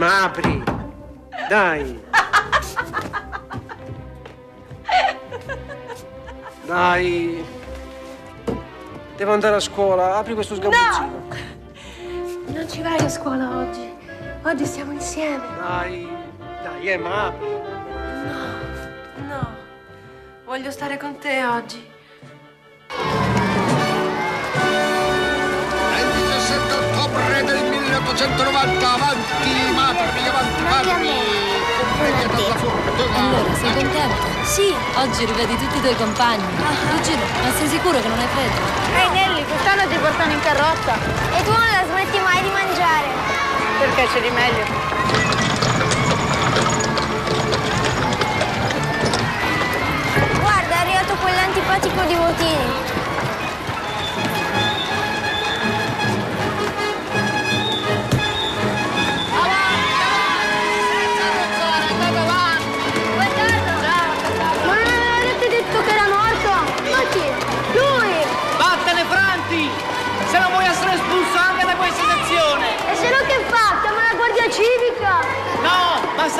Dai, Emma, apri. Dai. Dai. Devo andare a scuola. Apri questo sgabuzzino. Non ci vai a scuola oggi. Oggi stiamo insieme. Dai. Dai, Emma, apri. No. Voglio stare con te oggi. 190 avanti Matri avanti Matri Compagnia dalla Allora sei contento? Sì Oggi rivedi tutti i tuoi compagni. Ah. Uh-huh. Lucido ma sei sicuro che non hai freddo? Ehi hey, Nelly quest'anno ti portano in carrozza. E tu non la smetti mai di mangiare. Perché c'è di meglio? Guarda è arrivato quell'antipatico di Votini.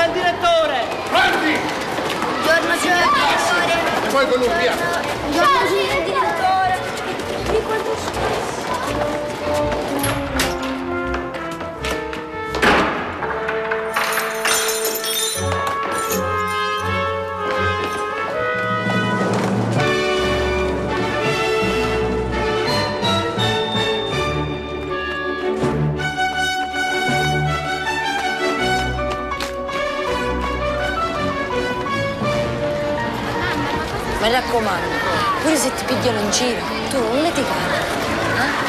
Sei il direttore! Franti! Buongiorno, signor direttore! E poi con un piano. Buongiorno, signor direttore! Mi guardo spesso. Raccomando, pure se ti pigliano in giro, tu non litigare. Eh?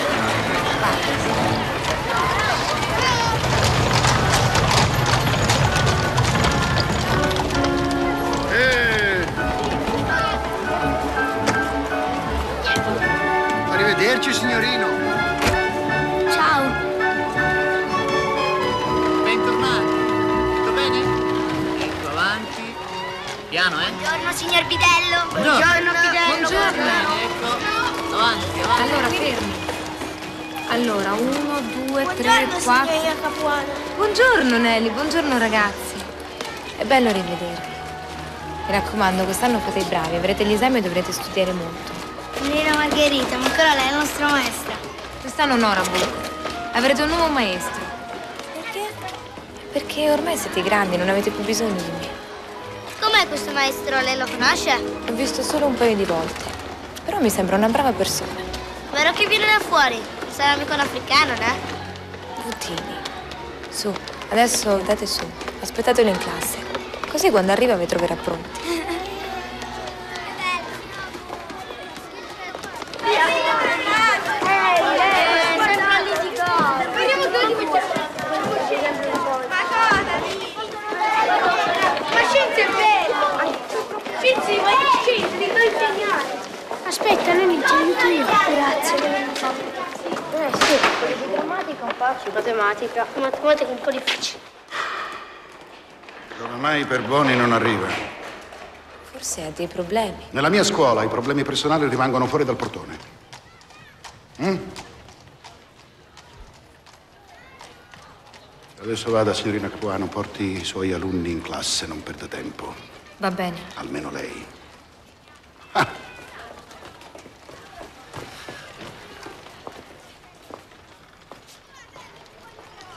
Eh. Arrivederci, signorino. Ciao! Bentornati! Tutto bene? Ecco, avanti. Piano, eh? Buongiorno, signor Bidello! Buongiorno, Buongiorno. Ecco. Avanti, avanti. Allora, fermi. Allora, uno, due, tre, Buongiorno, quattro. Buongiorno Nelly, buongiorno ragazzi. È bello rivedervi. Mi raccomando, quest'anno fate i bravi, avrete gli esami e dovrete studiare molto. Signorina Margherita, ma ancora lei è la nostra maestra. Quest'anno no, Rabu. Avrete un nuovo maestro. Perché? Perché ormai siete grandi, non avete più bisogno di me. Questo maestro? Lei lo conosce? L'ho visto solo un paio di volte. Però mi sembra una brava persona. Vero che viene da fuori? Sarà mica un africano, né? Puttini. Su, adesso date su. Aspettatelo in classe. Così quando arriva vi troverà pronti. sempre a litigare. Vediamo dove ti mettiamo. Ma cosa? Ma Scinzi è bello. Scinzi, ma che Scinzi? Ti devo insegnare. Aspetta, noi mi ci aiuto io. Grazie. Eh sì, un po' di grammatica un po' di matematica. Matematica un po' difficile. Come mai per buoni non arriva? Forse ha dei problemi. Nella mia scuola i problemi personali rimangono fuori dal portone. Mm? Adesso vada, signorina Capuano, porti i suoi alunni in classe, non perda tempo. Va bene. Almeno lei.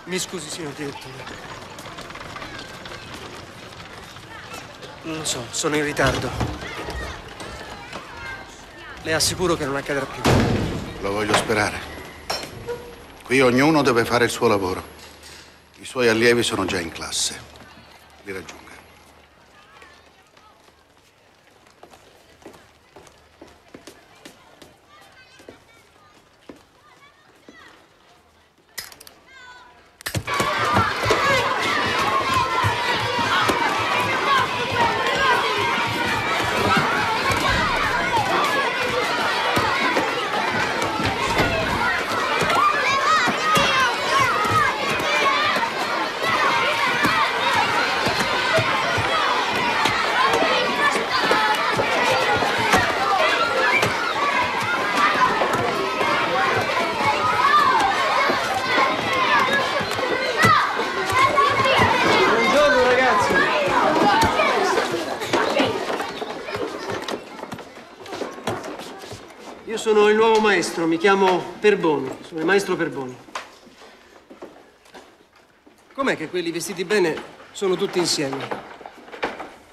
Mi scusi, signor direttore. Lo so, sono in ritardo. Le assicuro che non accadrà più. Lo voglio sperare. Qui ognuno deve fare il suo lavoro. I suoi allievi sono già in classe. Li raggiunga. sono il nuovo maestro, mi chiamo Perboni, sono il maestro Perboni. Com'è che quelli vestiti bene sono tutti insieme?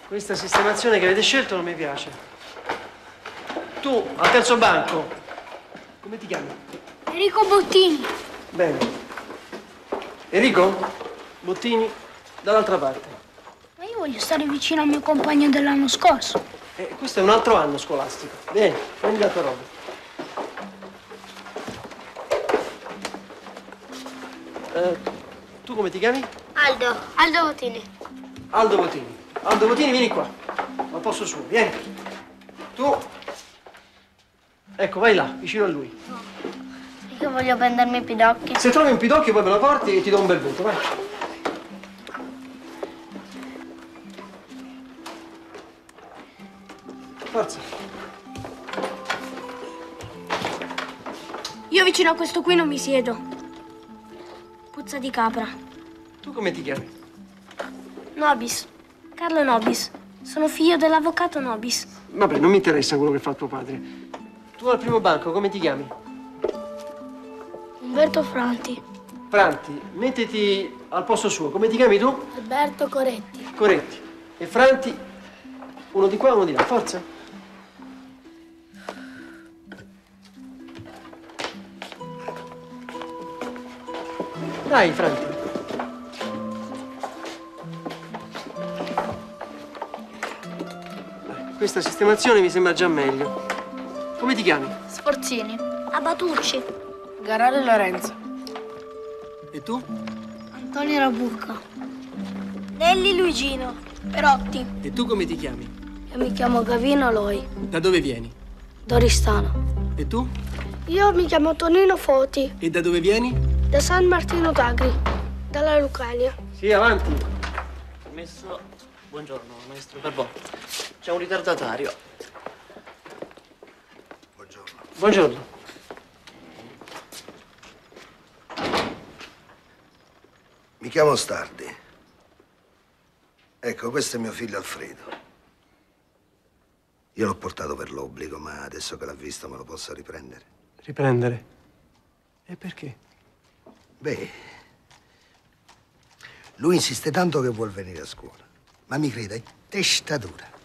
Questa sistemazione che avete scelto non mi piace. Tu, al terzo banco, come ti chiami? Enrico Bottini. Bene. Enrico? Bottini, dall'altra parte. Ma io voglio stare vicino al mio compagno dell'anno scorso. E questo è un altro anno scolastico. Vieni, prendi la tua roba. Come ti chiami? Aldo. Aldo Bottini. Aldo Bottini. Aldo Bottini, vieni qua. Al posto suo, vieni. Tu. Ecco, vai là, vicino a lui. Io voglio prendermi i pidocchi. Se trovi un pidocchio poi me lo porti e ti do un bel voto, vai. Forza. Io vicino a questo qui non mi siedo. Puzza di capra. Tu come ti chiami? Nobis. Carlo Nobis. Sono figlio dell'avvocato Nobis. Vabbè, non mi interessa quello che fa tuo padre. Tu al primo banco come ti chiami? Umberto Franti. Franti, mettiti al posto suo. Come ti chiami tu? Alberto Coretti. Coretti. E Franti, uno di qua e uno di là. Forza. Dai, Franti. Questa sistemazione mi sembra già meglio. Come ti chiami? Sforzini. Abatucci. Garale Lorenzo. E tu? Antonio Rabucca. Nelli Luigino. Perotti. E tu come ti chiami? Io mi chiamo Gavino Loi. Da dove vieni? Doristano. E tu? Io mi chiamo Tonino Foti. E da dove vieni? Da San Martino d'Agri. Dalla Lucania. Sì, avanti. Permesso. Buongiorno, maestro Perbò. C'è un ritardatario. Buongiorno. Buongiorno. Mi chiamo Stardi. Ecco, questo è mio figlio Alfredo. Io l'ho portato per l'obbligo, ma adesso che l'ha visto me lo posso riprendere. Riprendere. E perché? Beh, lui insiste tanto che vuol venire a scuola, ma mi creda, è testa dura.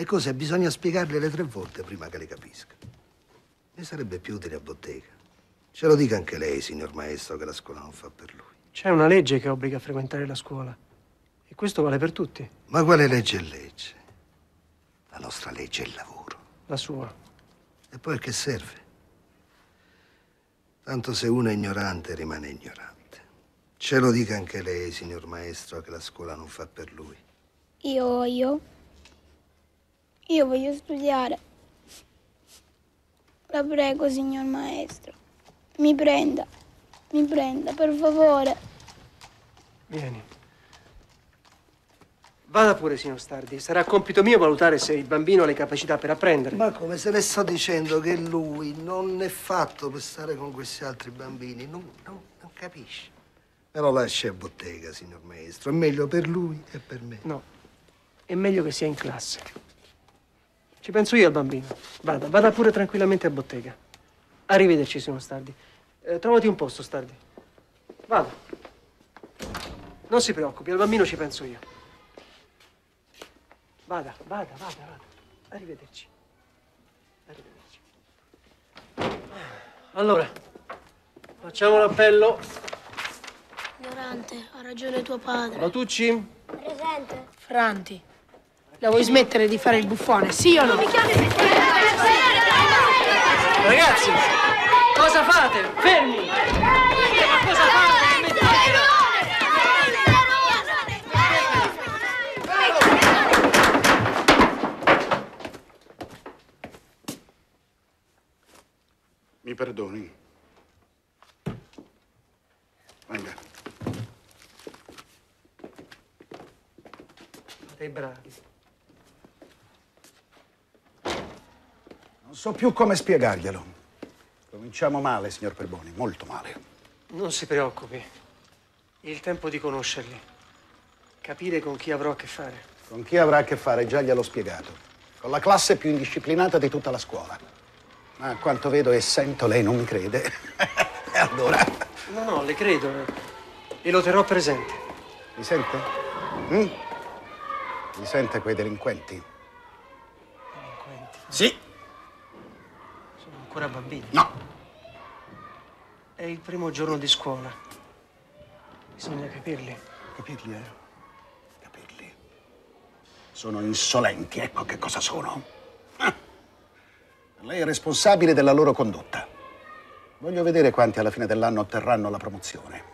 Le cose bisogna spiegarle tre volte prima che le capisca. Ne sarebbe più utile a bottega. Ce lo dica anche lei, signor maestro, che la scuola non fa per lui. C'è una legge che obbliga a frequentare la scuola. E questo vale per tutti. Ma quale legge è legge? La nostra legge è il lavoro. La sua. E poi a che serve? Tanto se uno è ignorante rimane ignorante. Ce lo dica anche lei, signor maestro, che la scuola non fa per lui. Io voglio. Io voglio studiare. La prego, signor maestro. Mi prenda. Mi prenda, per favore. Vieni. Vada pure, signor Stardi. Sarà compito mio valutare se il bambino ha le capacità per apprendere. Ma come se le sto dicendo che lui non è fatto per stare con questi altri bambini? Non, non, non capisce. Me lo lasci a bottega, signor maestro. È meglio per lui e per me. No. È meglio che sia in classe. Ci penso io al bambino. Vada, vada pure tranquillamente a bottega. Arrivederci, signor Stardi. Eh, trovati un posto, Stardi. Vada. Non si preoccupi, al bambino ci penso io. Vada, vada, vada, vada. Arrivederci. Arrivederci. Allora, facciamo l'appello. Ignorante, ha ragione tuo padre. Matucci? Presente. Franti. La vuoi smettere di fare il buffone, sì o no? Ragazzi, cosa fate? Fermi! Ma cosa fate? Mi perdoni? Venga. Fate i bravi. So più come spiegarglielo. Cominciamo male, signor Perboni, molto male. Non si preoccupi. Il tempo di conoscerli. Capire con chi avrò a che fare. Con chi avrà a che fare già gliel'ho spiegato. Con la classe più indisciplinata di tutta la scuola. Ma a quanto vedo e sento lei non mi crede. e allora? No, no, le credo. E lo terrò presente. Mi sente? Mm? Mi sente quei delinquenti? Delinquenti. Sì. Ancora bambini. No. È il primo giorno di scuola. Bisogna capirli. Capirli, eh? Capirli. Sono insolenti, ecco che cosa sono. Ah. Lei è responsabile della loro condotta. Voglio vedere quanti alla fine dell'anno otterranno la promozione.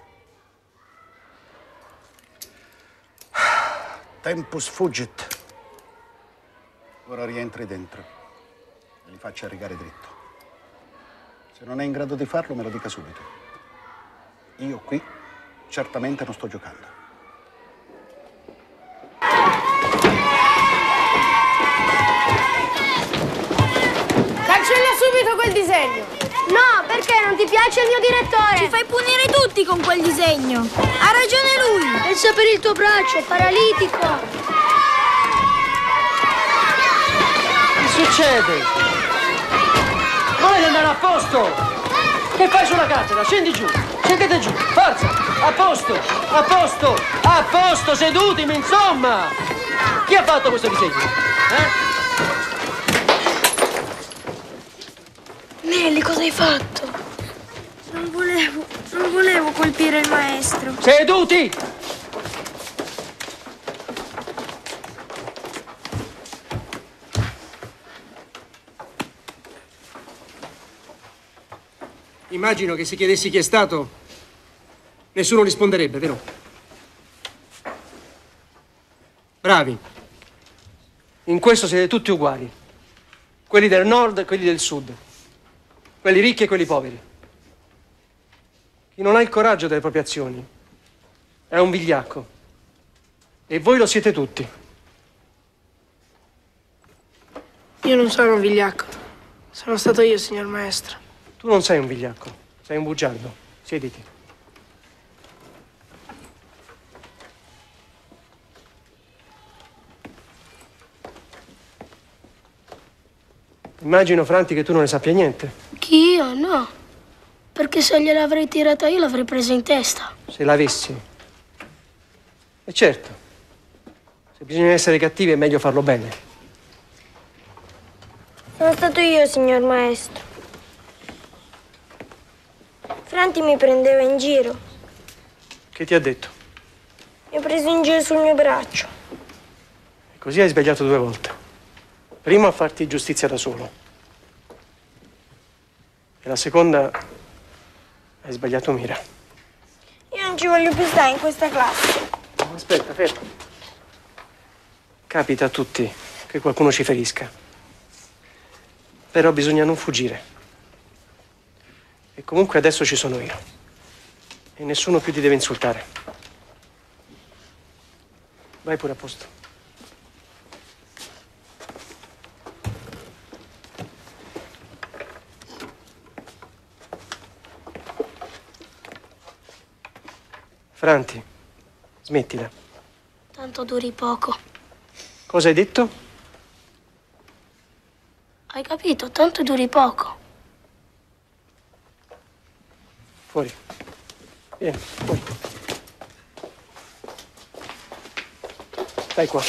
Tempus fugit. Ora rientri dentro e li faccia rigare dritto. Se non è in grado di farlo, me lo dica subito. Io qui certamente non sto giocando. Cancella subito quel disegno. No, perché non ti piace il mio direttore? Ci fai punire tutti con quel disegno. Ha ragione lui. Pensa per il tuo braccio, paralitico. Che succede? Volete andare a posto? Che fai sulla cattedra? Scendi giù, scendete giù, forza! A posto, a posto, a posto, sedutemi, insomma! Chi ha fatto questo disegno? Eh? Nelly, cosa hai fatto? Non volevo, non volevo colpire il maestro. Seduti! Immagino che se chiedessi chi è stato, nessuno risponderebbe, vero? Bravi. In questo siete tutti uguali. Quelli del nord e quelli del sud. Quelli ricchi e quelli poveri. Chi non ha il coraggio delle proprie azioni è un vigliacco. E voi lo siete tutti. Io non sono un vigliacco. Sono stato io, signor maestro. Tu non sei un vigliacco, sei un bugiardo. Siediti. Immagino, Franti, che tu non ne sappia niente. Chi io? No. Perché se gliel'avrei tirata io l'avrei presa in testa. Se l'avessi. E certo, se bisogna essere cattivi è meglio farlo bene. Sono stato io, signor maestro. Franti mi prendeva in giro. Che ti ha detto? Mi ha preso in giro sul mio braccio. E così hai sbagliato due volte. Prima a farti giustizia da solo. E la seconda hai sbagliato mira. Io non ci voglio più stare in questa classe. Aspetta, fermo. Capita a tutti che qualcuno ci ferisca. Però bisogna non fuggire. E comunque adesso ci sono io. E nessuno più ti deve insultare. Vai pure a posto. Franti, smettila. Tanto duri poco. Cosa hai detto? Hai capito? Tanto duri poco. Fuori. Vieni, fuori. Stai qua.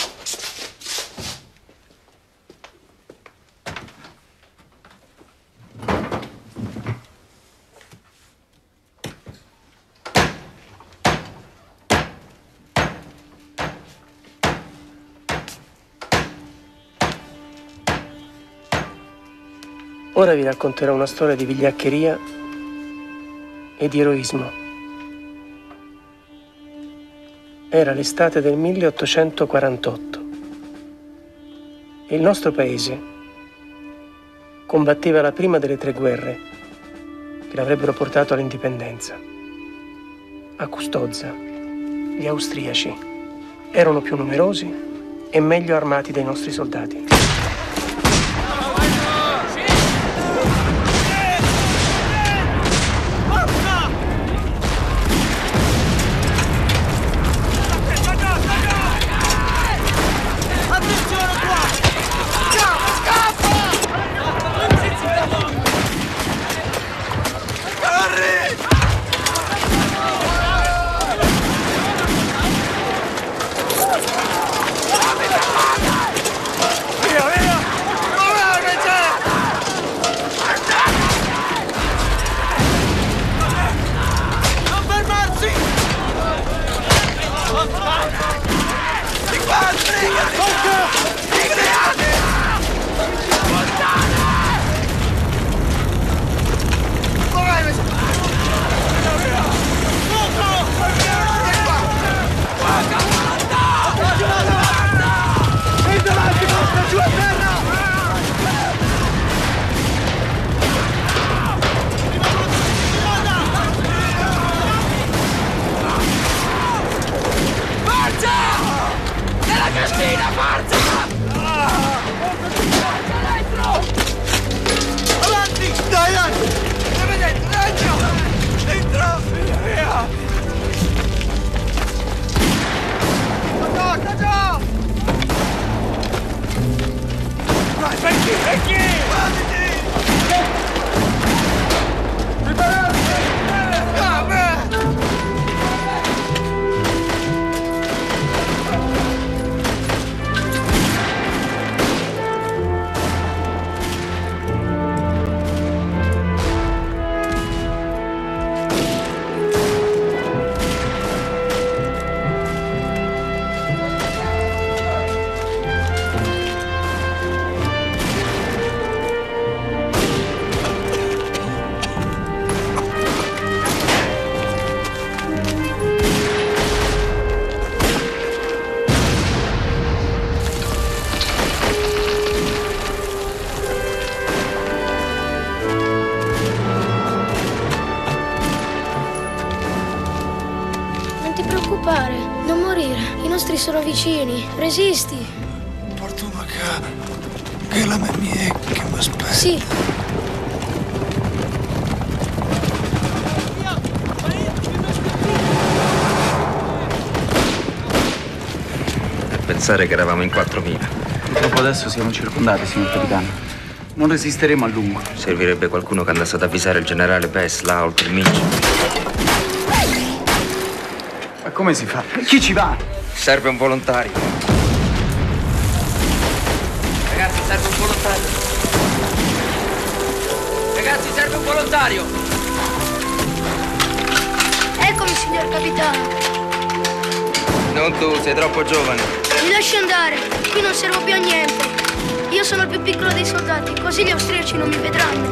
Ora vi racconterò una storia di vigliaccheria e di eroismo. Era l'estate del 1848 e il nostro paese combatteva la prima delle tre guerre che l'avrebbero portato all'indipendenza. A Custozza, gli austriaci erano più numerosi e meglio armati dei nostri soldati. Vicini. Resisti. Fortuna che, che la mia è che mi aspetta. Sì. E pensare che eravamo in 4.000. Purtroppo adesso siamo circondati, signor capitano. Non resisteremo a lungo. Servirebbe qualcuno che andasse ad avvisare il generale Bess, l'Ault, il Minci. Ma come si fa? Chi ci va? Serve un volontario. Serve un volontario. Ragazzi, serve un volontario. Eccomi, signor capitano. Non tu, sei troppo giovane. Mi lasci andare. Qui non servo più a niente. Io sono il più piccolo dei soldati, così gli austriaci non mi vedranno.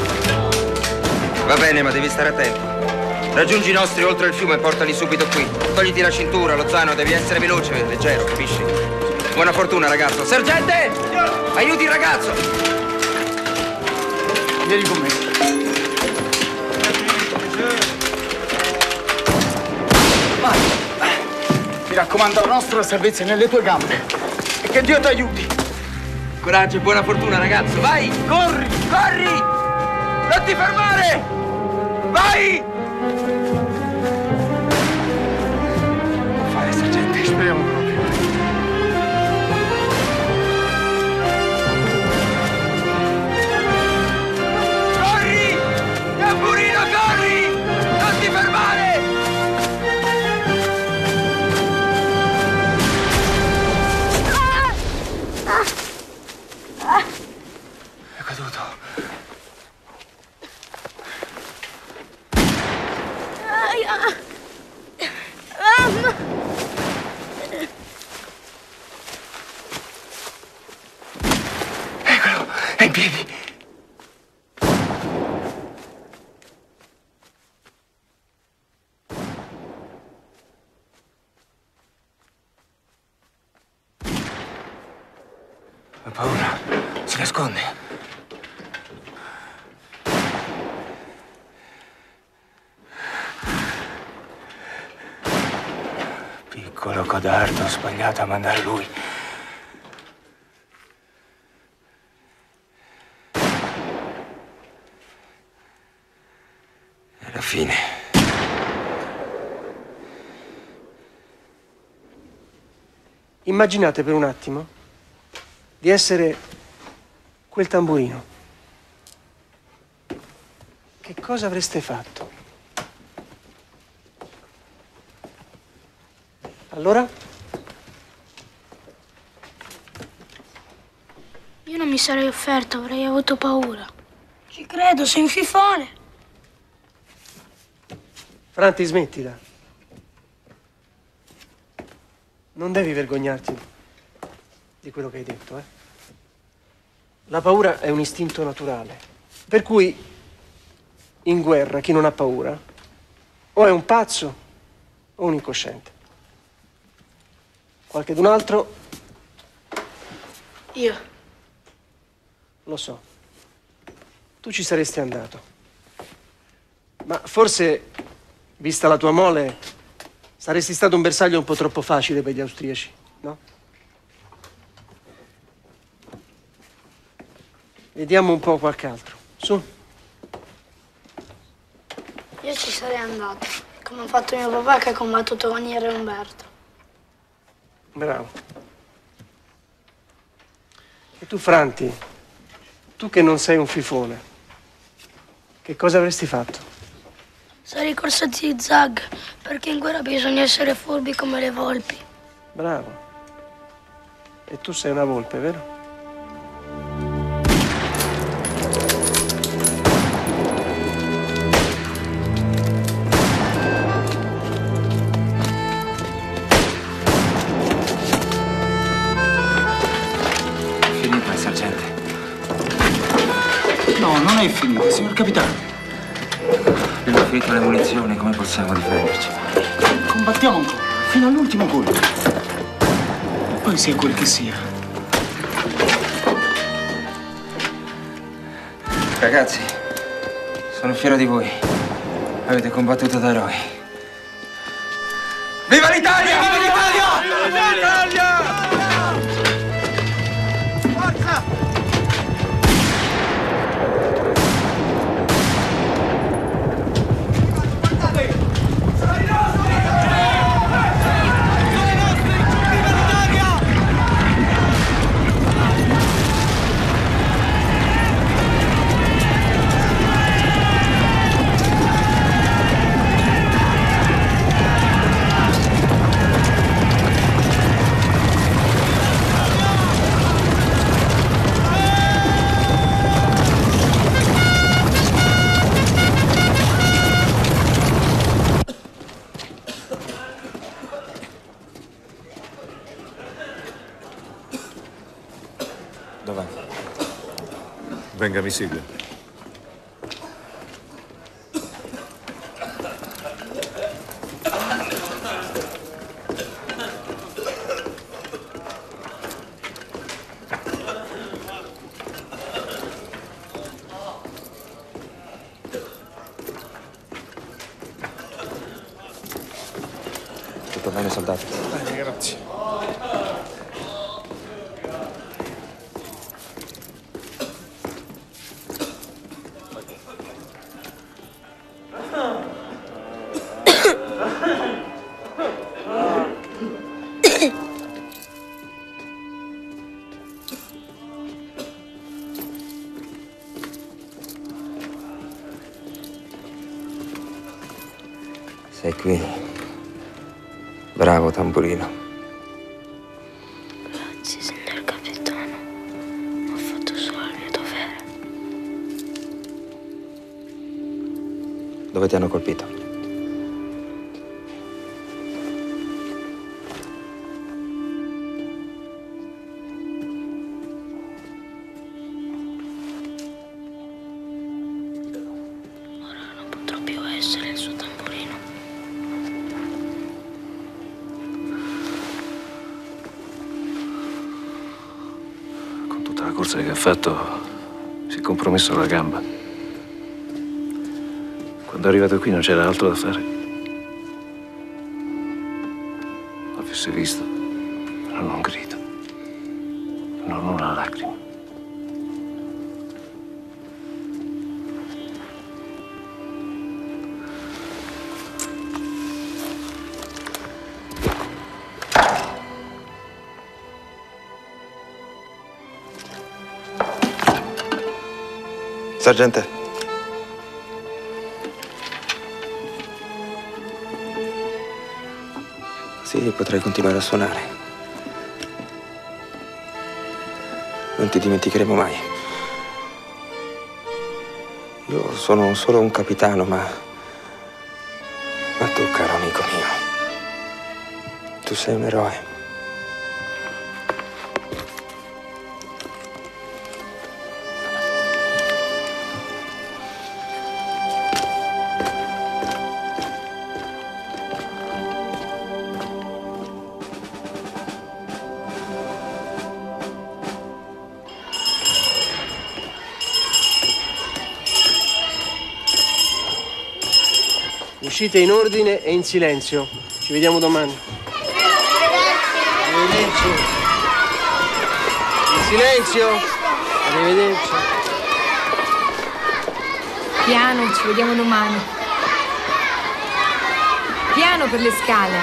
Va bene, ma devi stare attento. Raggiungi i nostri oltre il fiume e portali subito qui. Togliti la cintura, lo zaino, devi essere veloce, leggero, capisci? Buona fortuna, ragazzo. Sergente! Aiuti il ragazzo! Vieni con me. Vai. Mi raccomando, la nostra salvezza è nelle tue gambe. E che Dio ti aiuti. Coraggio e buona fortuna, ragazzo. Vai! Corri! Corri! Non ti fermare! Vai! Codardo, ho sbagliato a mandare lui. La fine. Immaginate per un attimo di essere quel tamburino. Che cosa avreste fatto? Allora? Io non mi sarei offerto, avrei avuto paura. Ci credo, sei un fifone. Franti, smettila. Non devi vergognarti di quello che hai detto, eh? La paura è un istinto naturale. Per cui, in guerra, chi non ha paura o è un pazzo o un incosciente. Qualche d'un altro? Io. Lo so. Tu ci saresti andato. Ma forse, vista la tua mole, saresti stato un bersaglio un po' troppo facile per gli austriaci, no? Vediamo un po' qualche altro. Su. Io ci sarei andato, come ha fatto mio papà che ha combattuto con Iere Umberto. Bravo. E tu, Franti, tu che non sei un fifone, che cosa avresti fatto? Sarei corso a zig-zag, perché in guerra bisogna essere furbi come le volpi. Bravo. E tu sei una volpe, vero? Capitano. Abbiamo finito le munizioni, come possiamo difenderci? Combattiamo ancora, fino all'ultimo colpo. Poi sia quel che sia. Ragazzi, sono fiero di voi. Avete combattuto da eroi. Viva l'Italia! Viva l'Italia! Venga, mi segua. Tutto bene, soldato? Tamburino. Grazie, signor capitano. Ho fatto solo il mio dovere. Dove ti hanno colpito? Fatto, si è compromesso la gamba. Quando è arrivato qui non c'era altro da fare. L'avesse visto, Sergente. Sì, potrai continuare a suonare. Non ti dimenticheremo mai. Io sono solo un capitano, ma... Ma tu, caro amico mio, tu sei un eroe. uscite in ordine e in silenzio. Ci vediamo domani. Arrivederci. In silenzio. Arrivederci. Piano, ci vediamo domani. Piano per le scale.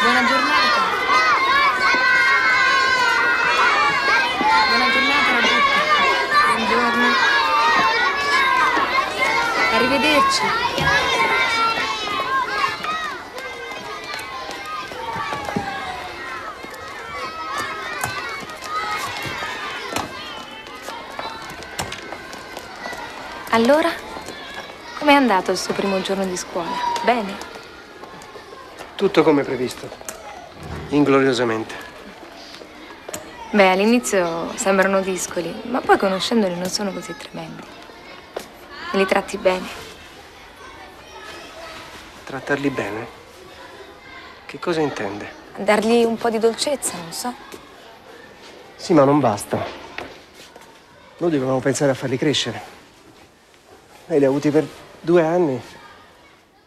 Buona giornata. Arrivederci. Allora? Com'è andato il suo primo giorno di scuola? Bene? Tutto come previsto. Ingloriosamente. Beh, all'inizio sembrano discoli, ma poi conoscendoli non sono così tremendi. E li tratti bene. Trattarli bene? Che cosa intende? Dargli un po' di dolcezza, non so. Sì, ma non basta. Noi dovevamo pensare a farli crescere. Lei li ha avuti per due anni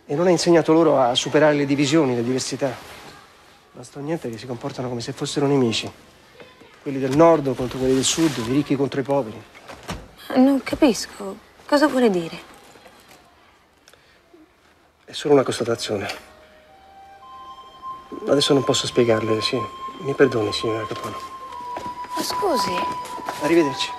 e non ha insegnato loro a superare le divisioni, le diversità. Basta niente che si comportano come se fossero nemici. Quelli del nord contro quelli del sud, i ricchi contro i poveri. Non capisco. Cosa vuole dire? È solo una constatazione. Adesso non posso spiegarle, sì. Mi perdoni, signora Capuano. Ma scusi, Arrivederci.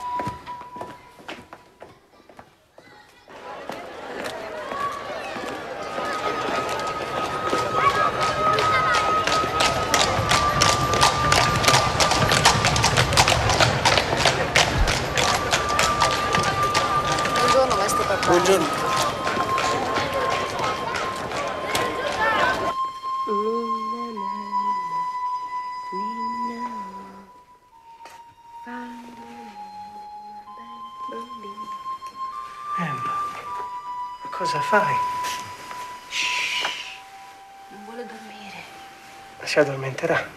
Si addormenterà.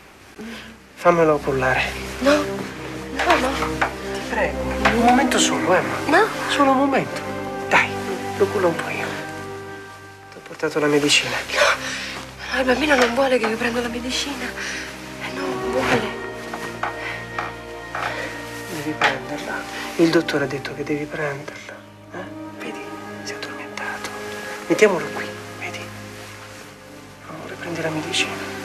Fammelo cullare. No, no, no. Ti prego, un momento solo, Emma. No. Solo un momento. Dai, lo cullo un po' io. Ti ho portato la medicina. No, il bambino non vuole che io prenda la medicina. Eh, non vuole. Devi prenderla. Il dottore ha detto che devi prenderla. Eh? Vedi, si è addormentato. Mettiamolo qui, vedi? Amore, prendi la medicina.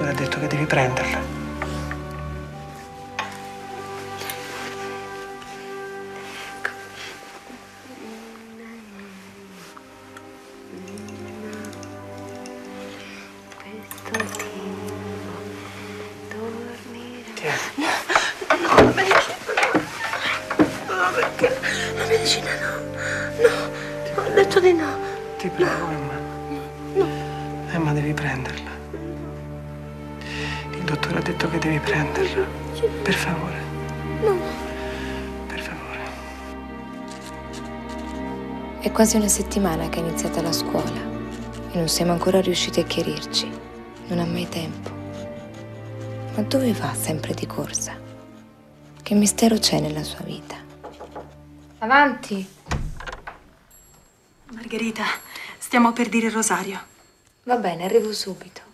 Il dottore ha detto che devi prenderla. Quasi una settimana che è iniziata la scuola e non siamo ancora riusciti a chiarirci. Non ha mai tempo. Ma dove va sempre di corsa? Che mistero c'è nella sua vita? Avanti. Margherita, stiamo per dire il rosario. Va bene, arrivo subito.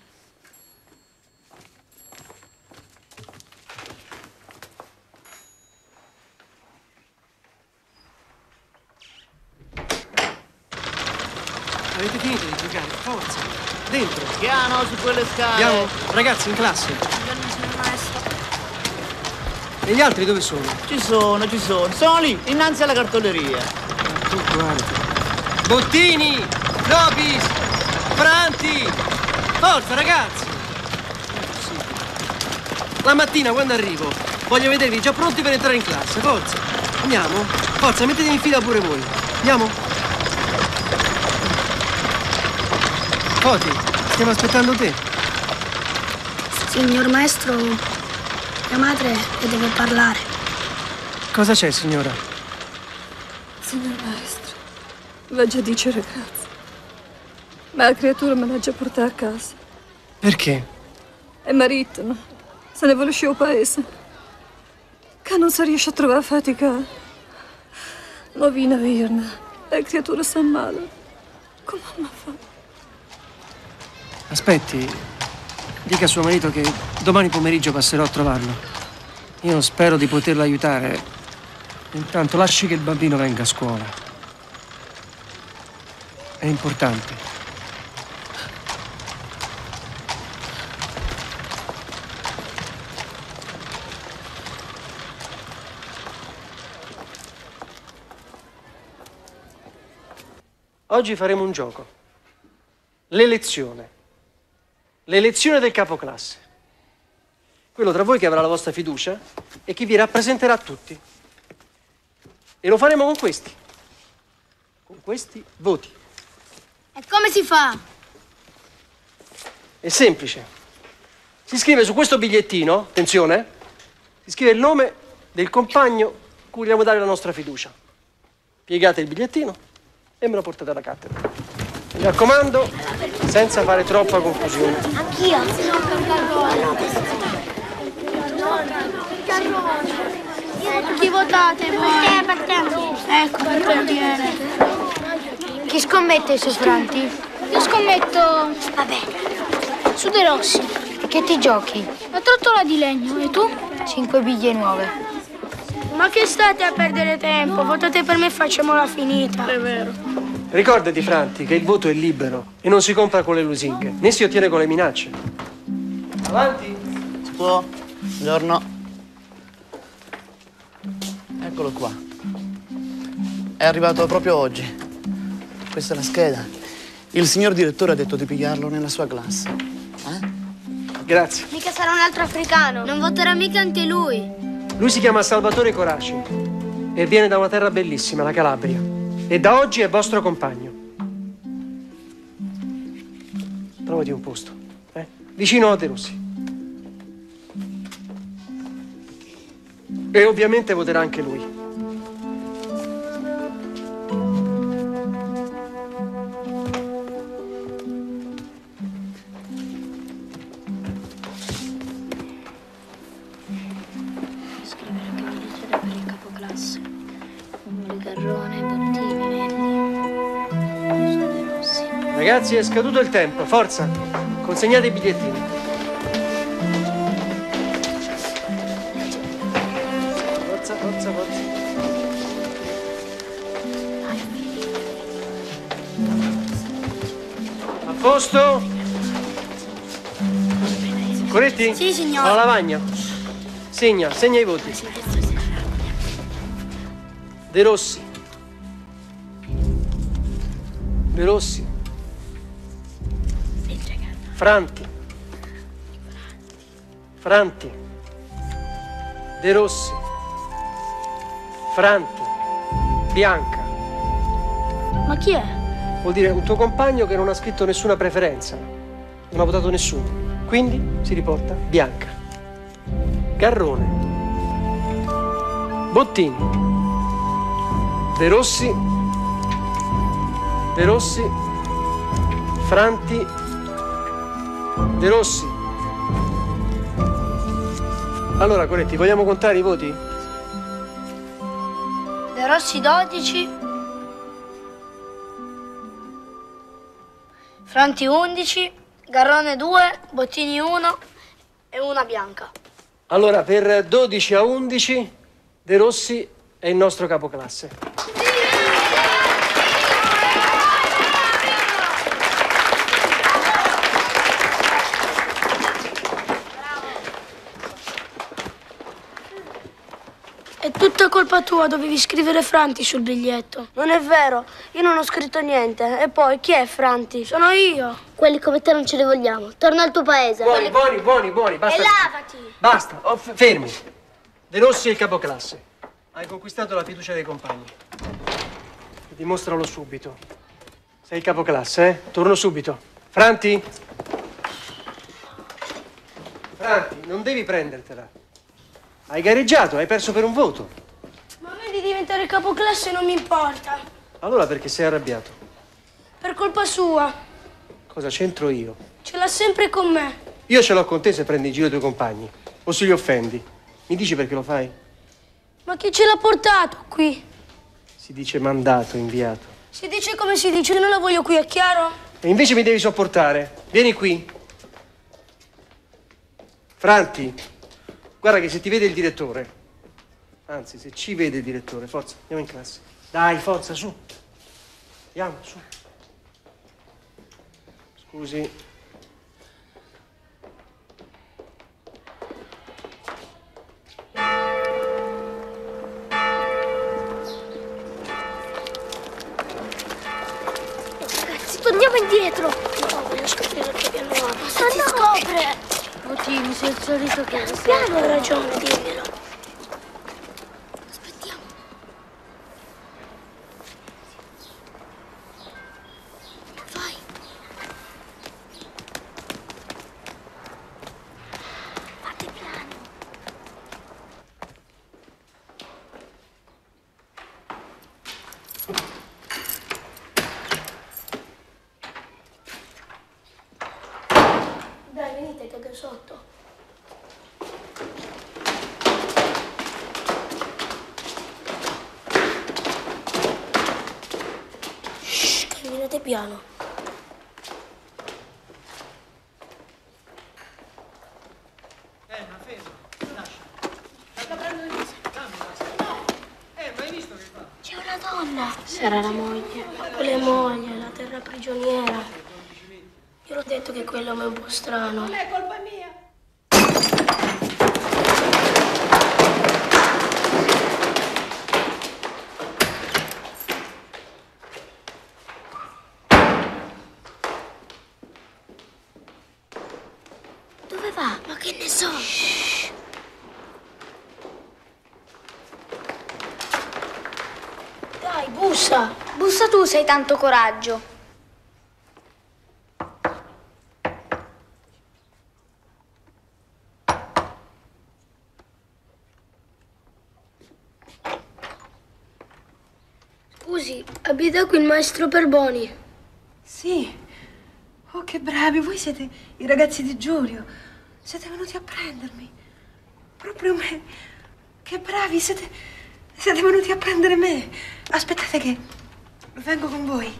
Avete finito di giocare? Forza! Dentro! Piano su quelle scale. Andiamo! Ragazzi, in classe! E gli altri dove sono? Ci sono, ci sono. Sono lì, innanzi alla cartoleria. Tu guarda. Bottini! Nobis! Franti! Forza, ragazzi! La mattina, quando arrivo, voglio vedervi già pronti per entrare in classe. Forza! Andiamo? Forza, mettetevi in fila pure voi. Andiamo? Foti, stiamo aspettando te. Signor maestro, mia madre le deve parlare. Cosa c'è, signora? Signor maestro, va già dice ragazzi. Ma la creatura me l'ha già portata a casa. Perché? E marito, no? Se ne vuole uscire al paese. Che non si riesce a trovare fatica. Novina virna. La creatura sta male. Come ma fa? Aspetti. Dica a suo marito che domani pomeriggio passerò a trovarlo. Io spero di poterlo aiutare. Intanto lasci che il bambino venga a scuola. È importante. Oggi faremo un gioco. L'elezione. L'elezione del capoclasse. Quello tra voi che avrà la vostra fiducia e chi vi rappresenterà tutti. E lo faremo con questi. Con questi voti. E come si fa? È semplice. Si scrive su questo bigliettino, attenzione, si scrive il nome del compagno cui vogliamo dare la nostra fiducia. Piegate il bigliettino e me lo portate alla cattedra. Mi raccomando, senza fare troppa confusione. Anch'io. Chi votate voi? Per te, per te. Ecco, per te viene. Chi scommette su Franti? Io scommetto... Vabbè. Su De Rossi. Che ti giochi? La trottola di legno. E tu? Cinque biglie nuove. Ma che state a perdere tempo? Votate per me e facciamola finita. È vero. Ricordati, Franti, che il voto è libero e non si compra con le lusinghe, né si ottiene con le minacce. Avanti. Si può? Buongiorno. Eccolo qua. È arrivato proprio oggi. Questa è la scheda. Il signor direttore ha detto di pigliarlo nella sua classe. Grazie. Mica sarà un altro africano. Non voterà mica anche lui. Lui si chiama Salvatore Coraci e viene da una terra bellissima, la Calabria. E da oggi è vostro compagno. Trovati un posto, eh? Vicino a De Rossi. E ovviamente voterà anche lui. Ragazzi, è scaduto il tempo, forza! Consegnate i bigliettini. Forza, forza, forza. A posto? Coretti? Sì, signore. Alla lavagna. Segna, segna i voti. De Rossi. De Rossi. Franti. Franti. De Rossi. Franti. Bianca. Ma chi è? Vuol dire un tuo compagno che non ha scritto nessuna preferenza. Non ha votato nessuno. Quindi si riporta Bianca. Garrone. Bottini. De Rossi. De Rossi. Franti. De Rossi. Allora, Coretti, vogliamo contare i voti? De Rossi 12. Franti 11. Garrone 2. Bottini 1. E una bianca. Allora, per 12 a 11, De Rossi è il nostro capoclasse. È tutta colpa tua, dovevi scrivere Franti sul biglietto. Non è vero, io non ho scritto niente. E poi, chi è Franti? Sono io. Quelli come te non ce li vogliamo. Torna al tuo paese. Buoni, buoni, buoni, buoni, basta. E lavati. Basta, oh, f- fermi. De Rossi è il capoclasse. Hai conquistato la fiducia dei compagni. Dimostralo subito. Sei il capoclasse, eh? Torno subito. Franti? Franti, non devi prendertela. Hai gareggiato, hai perso per un voto. Ma a me di diventare capoclasse non mi importa. Allora perché sei arrabbiato? Per colpa sua. Cosa c'entro io? Ce l'ha sempre con me. Io ce l'ho con te se prendi in giro i tuoi compagni. O se li offendi. Mi dici perché lo fai? Ma chi ce l'ha portato qui? Si dice mandato, inviato. Si dice come si dice, non la voglio qui, è chiaro? E invece mi devi sopportare. Vieni qui. Franti, guarda che se ti vede il direttore, anzi se ci vede il direttore, forza, andiamo in classe. Dai, forza, su. Andiamo, su. Scusi. Ragazzi, torniamo indietro. No, voglio scoprire che piano va. Ma si scopre. Oddio, sei il solito che Piano ha ragione, dimmelo. Aspettiamo. Vai. Fate piano. Dai, venite, cado sotto. Shh, piano. Eh, ma fermo, lascia. La prendo di Eh, ma hai visto che fa? C'è una donna. Sarà la moglie. Quella è moglie, la terra prigioniera. Io l'ho detto che quell'uomo è un po' strano. Non è colpa mia. Dove va? Ma che ne so? Dai, bussa. Bussa tu se hai tanto coraggio. Scusi, abita qui il maestro Perboni. Sì. Oh, che bravi, voi siete i ragazzi di Giulio. Siete venuti a prendermi. Proprio me. Che bravi, siete, siete venuti a prendere me. Aspettate che vengo con voi.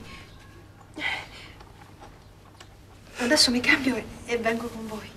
Adesso mi cambio e, e vengo con voi.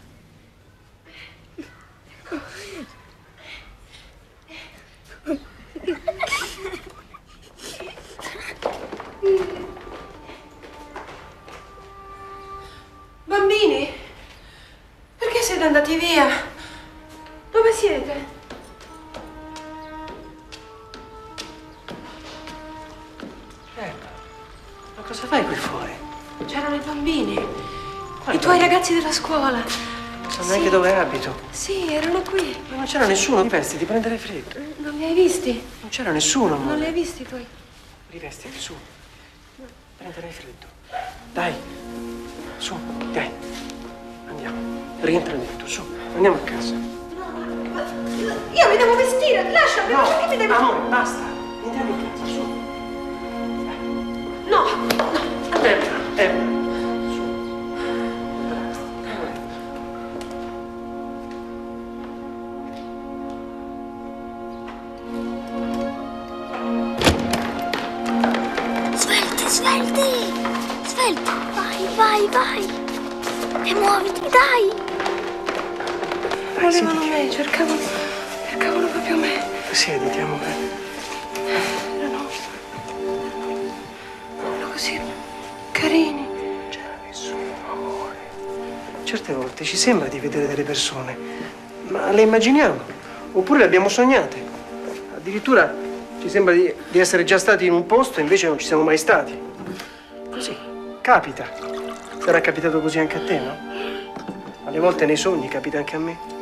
Rivestiti, prendere freddo. Non li hai visti? Non c'era nessuno, Non amore. li hai visti i tuoi? Rivestiti, su. Prendere freddo. Dai, su, dai. Andiamo. Rientra dentro, su. Andiamo a casa. Io mi devo vestire, lasciami, No, perché mi devi... amore, basta. Andiamo in casa, su. No, no. Entra, entra. Vai. E muoviti, dai. Volevano me, cercavano, cercavano proprio me. Siediti, amore. Erano, erano così carini. C'era nessuno, amore. Certe volte ci sembra di vedere delle persone, ma le immaginiamo. Oppure le abbiamo sognate. Addirittura ci sembra di, di essere già stati in un posto e invece non ci siamo mai stati. Così, capita. Sarà capitato così anche a te, no? Alle volte nei sogni capita anche a me.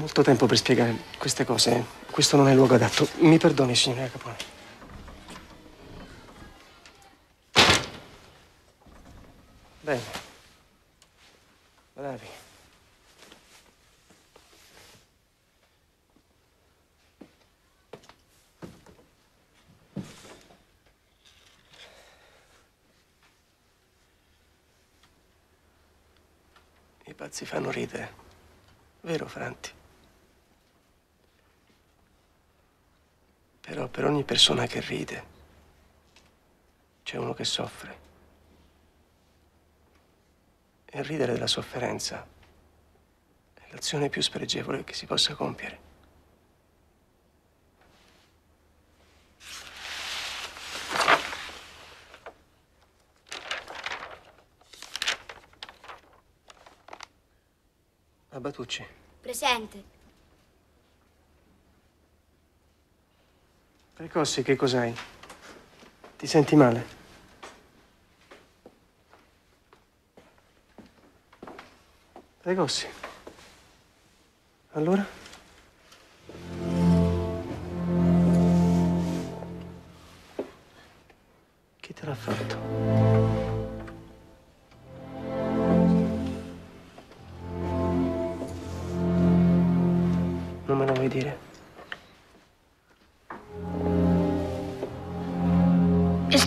Molto tempo per spiegare queste cose. Questo non è il luogo adatto. Mi perdoni, signora Capone. Bene. Bravi. I pazzi fanno ridere. Vero, Franti? Però per ogni persona che ride c'è uno che soffre. E ridere della sofferenza è l'azione più spregevole che si possa compiere. Abatucci. Presente. Precossi, che cos'hai? Ti senti male? Precossi. Allora? Chi te l'ha fatto?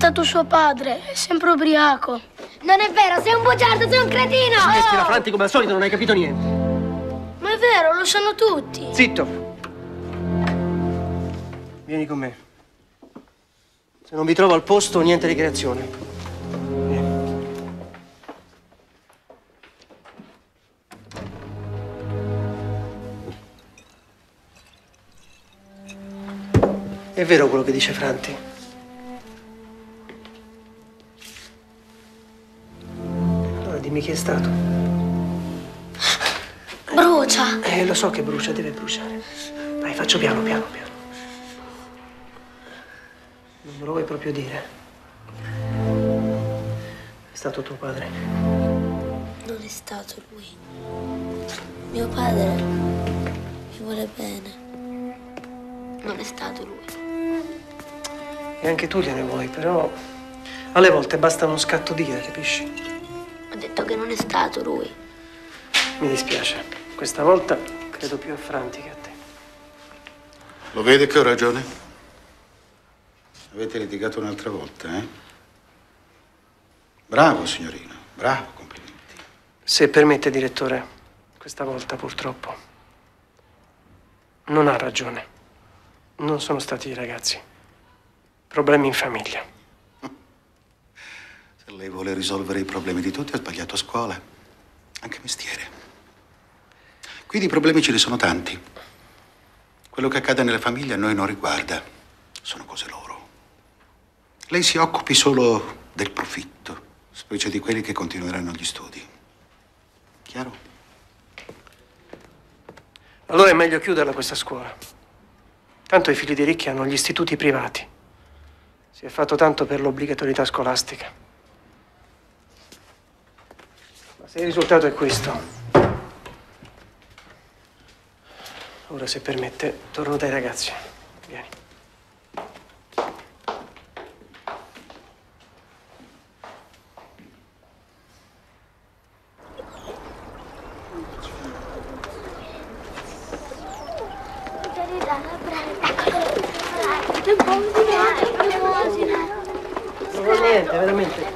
Stato suo padre, è sempre ubriaco. Non è vero, sei un bugiardo, sei un cretino! Smettila, Franti, come al solito non hai capito niente. Ma è vero, lo sanno tutti. Zitto! Vieni con me. Se non vi trovo al posto, niente ricreazione. È vero quello che dice Franti. Chi è stato. Brucia. Eh, lo so che brucia, deve bruciare. Dai, faccio piano, piano, piano. Non me lo vuoi proprio dire. È stato tuo padre. Non è stato lui. Mio padre mi vuole bene. Non è stato lui. E anche tu gliene vuoi, però alle volte basta uno scatto d'ira, capisci? Detto che non è stato lui. Mi dispiace. Questa volta credo più a Franti che a te. Lo vede che ho ragione? Avete litigato un'altra volta, eh? Bravo, signorino. Bravo, complimenti. Se permette, direttore, questa volta purtroppo non ha ragione. Non sono stati i ragazzi. Problemi in famiglia. Se lei vuole risolvere i problemi di tutti, ha sbagliato a scuola. Anche mestiere. Qui di problemi ce ne sono tanti. Quello che accade nelle famiglie a noi non riguarda. Sono cose loro. Lei si occupi solo del profitto, specie di quelli che continueranno gli studi. Chiaro? Allora è meglio chiuderla questa scuola. Tanto i figli di ricchi hanno gli istituti privati. Si è fatto tanto per l'obbligatorietà scolastica. Ma se il risultato è questo, ora se permette, torno dai ragazzi. Vieni. Non fa niente, veramente.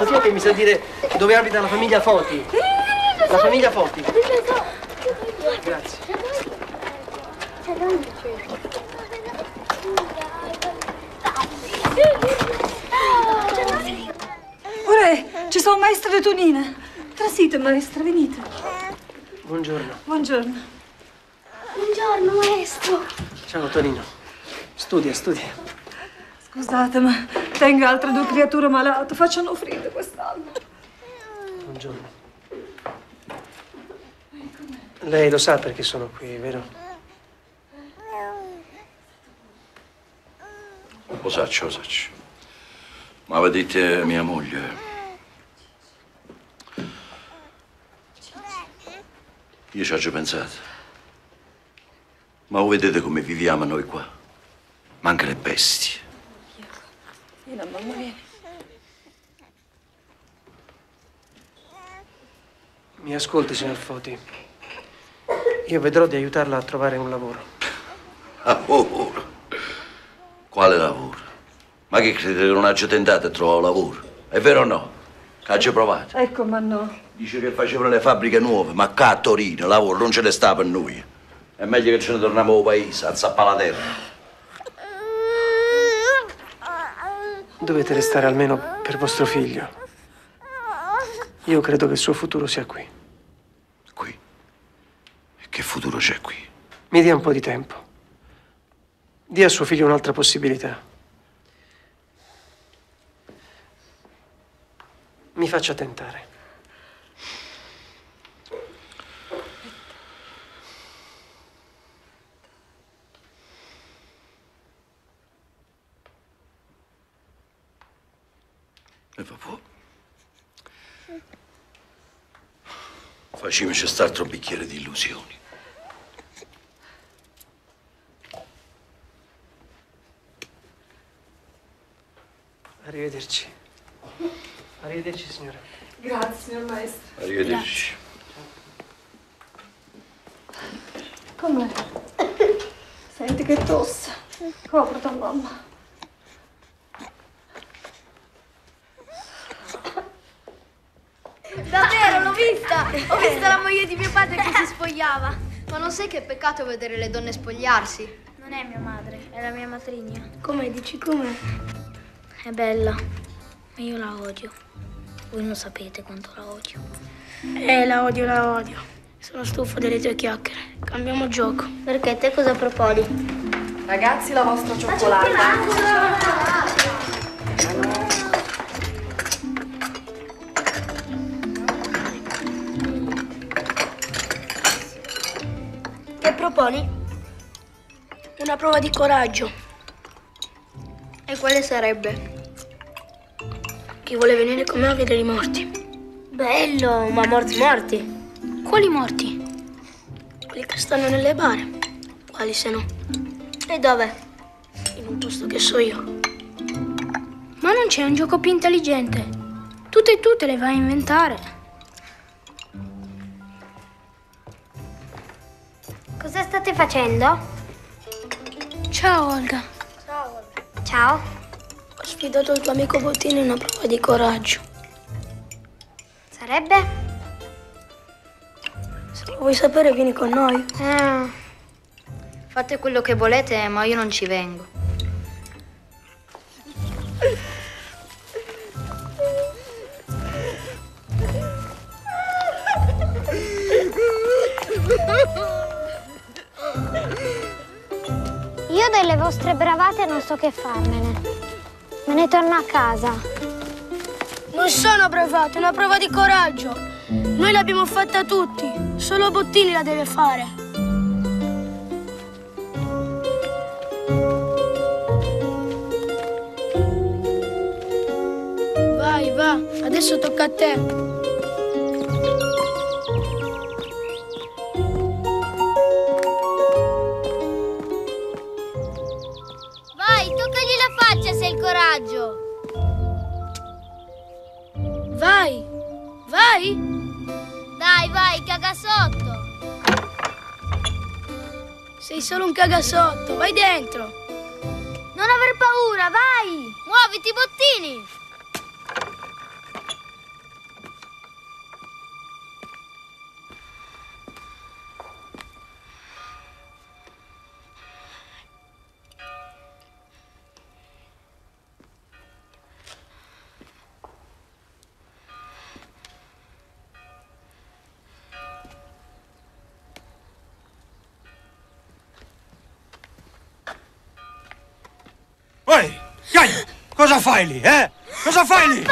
È che mi sa dire dove abita la famiglia Foti? La famiglia Foti. Grazie. Ora ci sono maestra di Tonina. Trasite, maestra, venite. Buongiorno. Buongiorno. Buongiorno, maestro. Ciao Tonino. Studia, studia. Scusate, ma tengo altre due creature malate. Facciano freddo quest'anno. Buongiorno. Lei lo sa perché sono qui, vero? Osaccio, Osaccio. Ma vedete mia moglie? Io ci ho già pensato. Ma voi vedete come viviamo noi qua? Manca le bestie. Vieni, mamma, vieni. Mi ascolti, signor Foti. Io vedrò di aiutarla a trovare un lavoro. Lavoro? Quale lavoro? Ma che crede che non hagi tentato a trovare un lavoro? È vero o no? Che hagi provato? Ecco, ma no. Dice che facevano le fabbriche nuove, ma qua a Torino lavoro non ce ne sta per noi. È meglio che ce ne torniamo al paese, a zappare la terra. Dovete restare almeno per vostro figlio. Io credo che il suo futuro sia qui. Che futuro c'è qui? Mi dia un po' di tempo. Dia a suo figlio un'altra possibilità. Mi faccia tentare. E vabbè. Facciamoci quest'altro bicchiere di illusioni. Arrivederci. Arrivederci, signora. Grazie, signor maestro. Arrivederci. Com'è? Senti che tosse. Copro tua mamma. Davvero, l'ho vista! Ho visto la moglie di mio padre che si spogliava. Ma non sai che peccato vedere le donne spogliarsi? Non è mia madre, è la mia matrigna. Come dici come? È bella, ma io la odio. Voi non sapete quanto la odio. Eh, la odio, la odio. Sono stufo delle tue chiacchiere. Cambiamo gioco. Perché te cosa proponi? Ragazzi, la vostra cioccolata. Che proponi? Una prova di coraggio. E quale sarebbe? Chi vuole venire con me a vedere i morti? Bello, ma morti morti. Quali morti? Quelli che stanno nelle bare. Quali se no? E dove? In un posto che so io. Ma non c'è un gioco più intelligente. Tutte e tu te le vai a inventare. State facendo? Ciao Olga. Ciao. Ciao. Ho sfidato il tuo amico Bottino in una prova di coraggio. Sarebbe? Se lo vuoi sapere vieni con noi. Ah. Fate quello che volete, ma io non ci vengo. Io delle vostre bravate non so che farmene. Me ne torno a casa. Non sono bravate, è una prova di coraggio. Noi l'abbiamo fatta tutti. Solo Bottini la deve fare. Vai, va, adesso tocca a te. Vai. Dai, vai, caga sotto. Sei solo un cagasotto, vai dentro. Non aver paura, vai. Muoviti, bottini. Cosa fai lì, eh?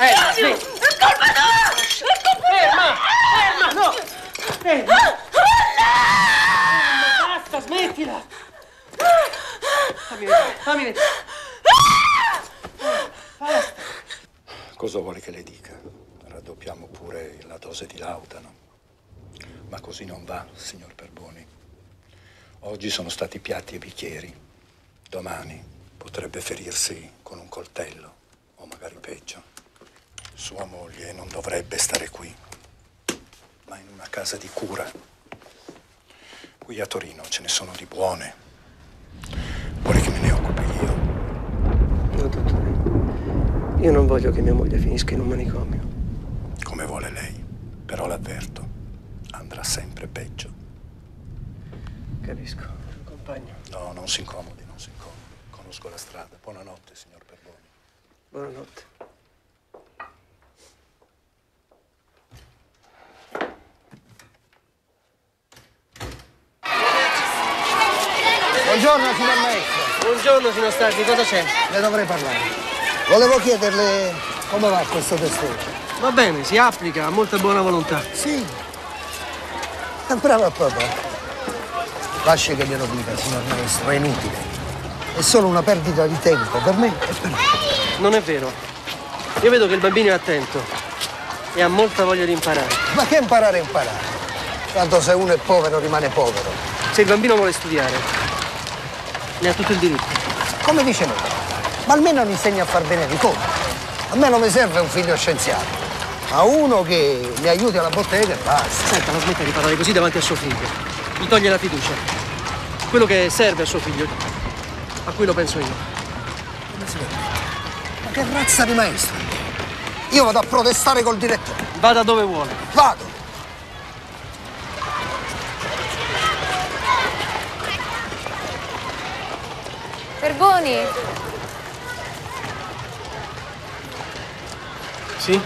Flavio! È colpa tua! È colpa Ferma! Ferma! No! Ferma! Basta, smettila! Fammi vedere, fammi vedere. Cosa vuole che le dica? Raddoppiamo pure la dose di laudano. Ma così non va, signor Perboni. Oggi sono stati piatti e bicchieri. Domani potrebbe ferirsi con un coltello, o magari peggio. Sua moglie non dovrebbe stare qui, ma in una casa di cura. Qui a Torino ce ne sono di buone. Vuole che me ne occupi io? No, dottore. Io non voglio che mia moglie finisca in un manicomio. Come vuole lei. Però l'avverto, andrà sempre peggio. Capisco. Compagno. No, non si incomodi, non si incomodi. Conosco la strada. Buonanotte, signor Perboni. Buonanotte. Buongiorno, signor maestro. Buongiorno, signor Stardi, cosa c'è? Le dovrei parlare. Volevo chiederle come va questo testone. Va bene, si applica, ha molta buona volontà. Sì. È bravo a papà. Lasci che glielo dica, signor maestro, è inutile. È solo una perdita di tempo per me e per lei. Non è vero. Io vedo che il bambino è attento e ha molta voglia di imparare. Ma che imparare imparare? Tanto se uno è povero rimane povero. Se il bambino vuole studiare, ne ha tutto il diritto. Come dice lui. Ma almeno mi insegna a far bene di conto. A me non mi serve un figlio scienziato, ma uno che mi aiuti alla bottega e basta. Senta, non smetta di parlare così davanti a suo figlio. Gli toglie la fiducia. Quello che serve a suo figlio, a cui lo penso io. Come si permette? Ma che razza di maestro? Io vado a protestare col direttore. Vada dove vuole. Vado. Perboni, Sì?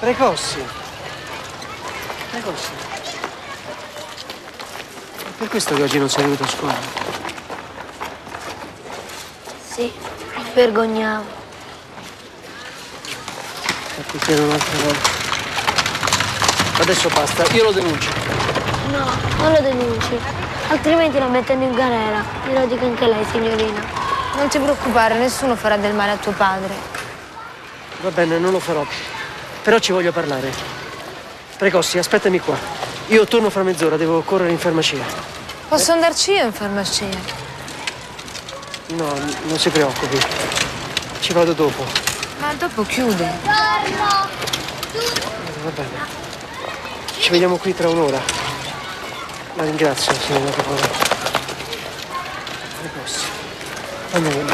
Precossi. Precossi. È per questo che oggi non sei venuto a scuola. Sì, mi vergognavo. Ti chiedo un'altra volta. Adesso basta, io lo denuncio. No, non lo denunci. Altrimenti lo mettono in galera. Glielo dico anche lei, signorina. non ti preoccupare, nessuno farà del male a tuo padre. Va bene, non lo farò. Però ci voglio parlare. Precossi, aspettami qua. Io torno fra mezz'ora, devo correre in farmacia. Posso andarci io in farmacia? No, n- non si preoccupi. Ci vado dopo. Ma dopo chiude. Va bene. Ci vediamo qui tra un'ora. La ringrazio, signora Caporale. Precossi. Andiamo.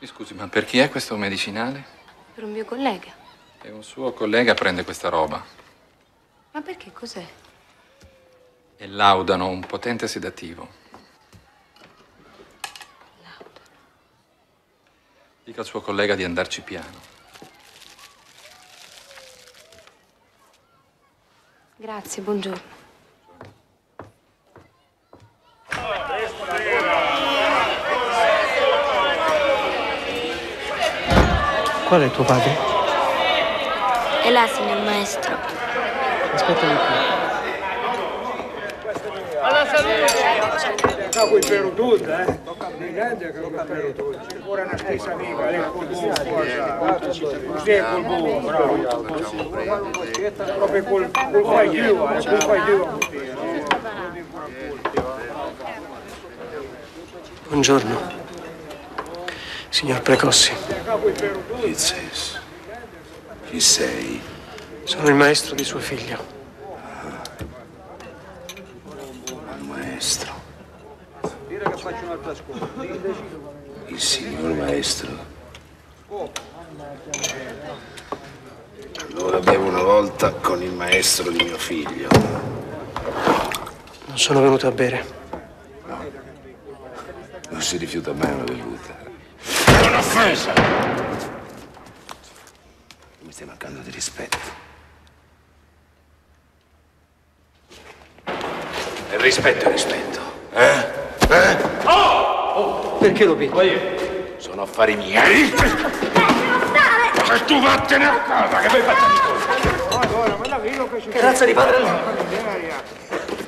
Mi scusi, ma per chi è questo medicinale? Per un mio collega. E un suo collega prende questa roba. Ma perché cos'è? E laudano un potente sedativo. Dica al suo collega di andarci piano. Grazie, buongiorno. Qual è tuo padre? È là, signor maestro. Aspettami qui. No, qui per tutto, eh. Grande che lo per tutto. Ora una stessa amica, lei col buon, Così è col buon, bravo. Proprio col, fai Dio, eh, col fai. Buongiorno. Signor Precossi, Chi sei? Chi sei? sono il maestro di suo figlio. Maestro. Il signor maestro. Allora bevo una volta con il maestro di mio figlio. Non sono venuto a bere. Non si rifiuta mai una bevuta. È un'offesa! Mi stai mancando di rispetto. Rispetto è rispetto. Eh? Eh? Oh! Perché lo picchi? Sono affari miei. E tu vattene a casa, che vai facendo Che razza di padre?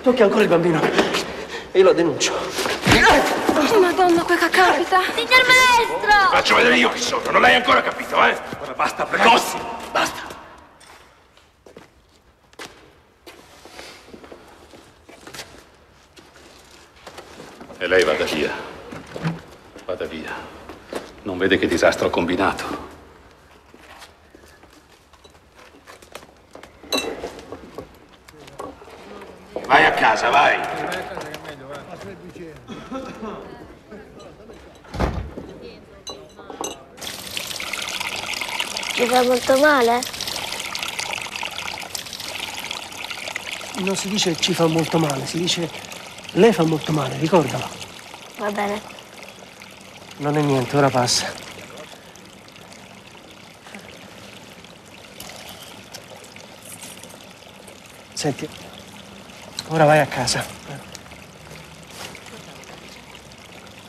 Tocchi ancora il bambino. E io lo denuncio. Madonna, quel che capita. Signor maestro! Faccio vedere io chi sono, non l'hai ancora capito, eh? Ora basta, precossi, basta. E lei vada via. Vada via. Non vede che disastro ho combinato. Vai a casa, vai. Ti fa molto male? Non si dice ci fa molto male, si dice lei fa molto male, ricordalo. Va bene. Non è niente, ora passa. Senti, ora vai a casa.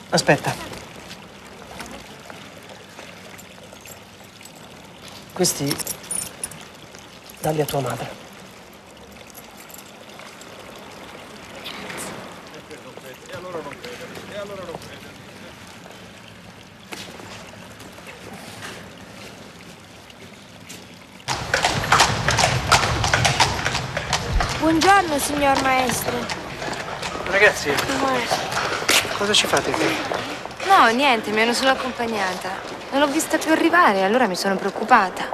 Aspetta. Questi dalli a tua madre. Buongiorno, signor maestro. Ragazzi, Maestro. cosa ci fate qui? No, niente, mi hanno solo accompagnata. Non l'ho vista più arrivare, allora mi sono preoccupata.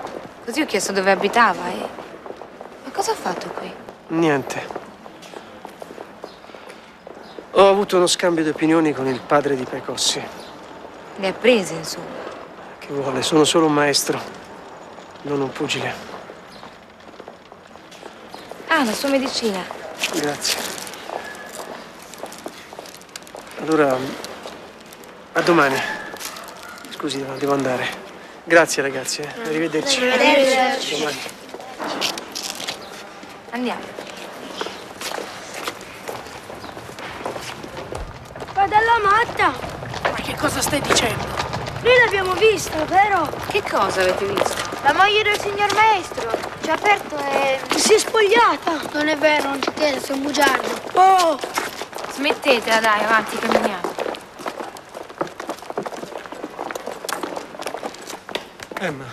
Così ho chiesto dove abitava e... Ma cosa ha fatto qui? Niente. Ho avuto uno scambio di opinioni con il padre di Precossi. Le ha prese, insomma. Che vuole, sono solo un maestro, non un pugile. Ah, la sua medicina. Grazie. Allora, a domani. Scusi, devo andare. Grazie ragazzi, eh. arrivederci. Arrivederci. A domani. Andiamo. Padella matta! Ma che cosa stai dicendo? Noi l'abbiamo vista, vero? Che cosa avete visto? La moglie del signor maestro ci ha aperto e... Si è spogliata! Non è vero, non ci credo, sei un bugiardo. Oh! Smettetela, dai, avanti, camminiamo. Emma.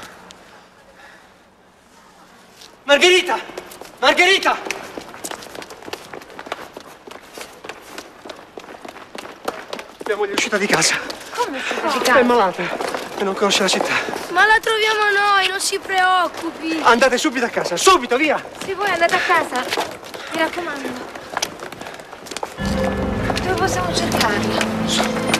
Margherita! Margherita! Mia moglie è uscita di casa. Come si È malata e non conosce la città. Ma la troviamo noi, non si preoccupi. Andate subito a casa, subito, via! Se voi andate a casa, mi raccomando. Dove possiamo cercarla?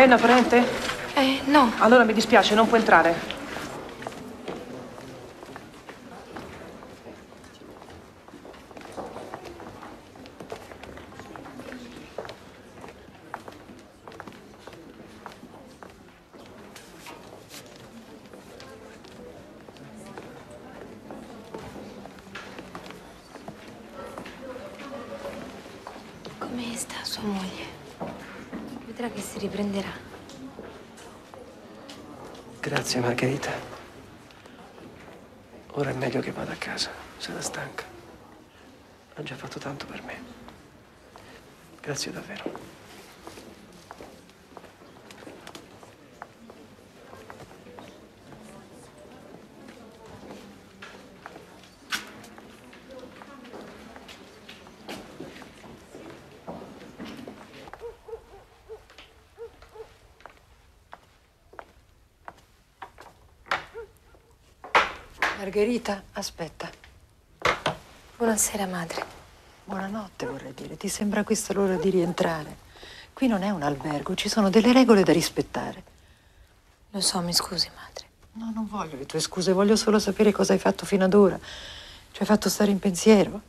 Lei è una parente? Eh, no. Allora mi dispiace, non può entrare. Come sta sua moglie? Riprenderà. Grazie, Margherita. Ora è meglio che vada a casa. Sarà stanca. Ha già fatto tanto per me. Grazie davvero. Margherita, aspetta. Buonasera, madre. Buonanotte, vorrei dire. Ti sembra questa l'ora di rientrare? Qui non è un albergo, ci sono delle regole da rispettare. Lo so, mi scusi, madre. No, non voglio le tue scuse, voglio solo sapere cosa hai fatto fino ad ora. Ci hai fatto stare in pensiero?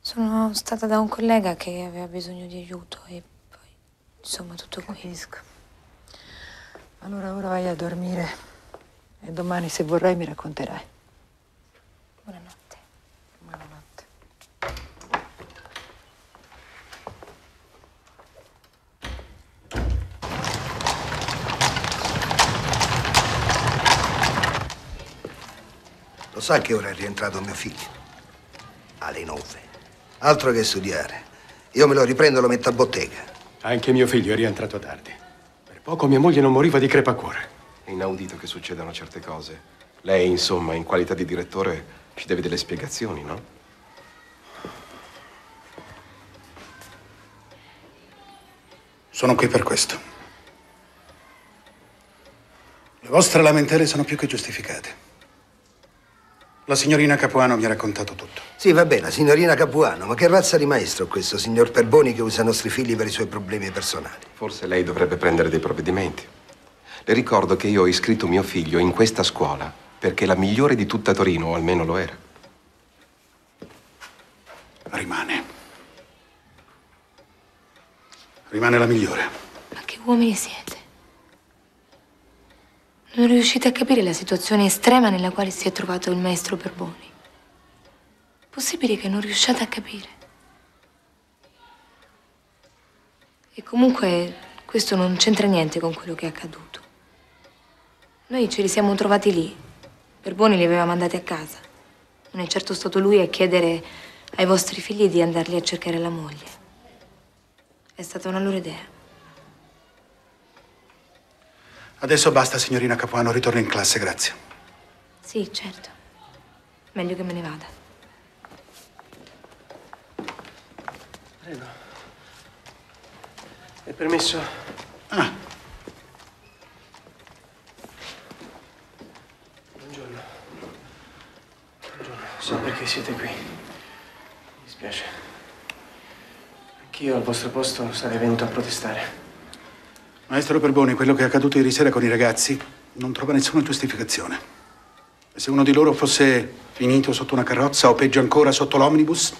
Sono stata da un collega che aveva bisogno di aiuto e poi, insomma, tutto qui. Capisco. Allora ora vai a dormire e domani, se vorrai, mi racconterai. Buonanotte. Buonanotte. Lo sa che ora è rientrato mio figlio? Alle nove. Altro che studiare. Io me lo riprendo e lo metto a bottega. Anche mio figlio è rientrato tardi. Per poco mia moglie non moriva di crepacuore. È inaudito che succedano certe cose. Lei, insomma, in qualità di direttore, ci deve delle spiegazioni, no? Sono qui per questo. Le vostre lamentele sono più che giustificate. La signorina Capuano mi ha raccontato tutto. Sì, va bene, signorina Capuano, ma che razza di maestro è questo signor Perboni che usa i nostri figli per i suoi problemi personali? Forse lei dovrebbe prendere dei provvedimenti. Le ricordo che io ho iscritto mio figlio in questa scuola perché è la migliore di tutta Torino, o almeno lo era. Rimane. Rimane la migliore. Ma che uomini siete? Non riuscite a capire la situazione estrema nella quale si è trovato il maestro Perboni. Possibile che non riusciate a capire? E comunque questo non c'entra niente con quello che è accaduto. Noi ce li siamo trovati lì. Perboni li aveva mandati a casa. Non è certo stato lui a chiedere ai vostri figli di andarli a cercare la moglie. È stata una loro idea. Adesso basta, signorina Capuano, ritorno in classe, grazie. Sì, certo. Meglio che me ne vada. Prego. È permesso? Ah. Buongiorno. Buongiorno. So perché siete qui. Mi dispiace. Anch'io al vostro posto sarei venuto a protestare. Maestro Perboni, quello che è accaduto ieri sera con i ragazzi non trova nessuna giustificazione. E se uno di loro fosse finito sotto una carrozza o peggio ancora sotto l'omnibus?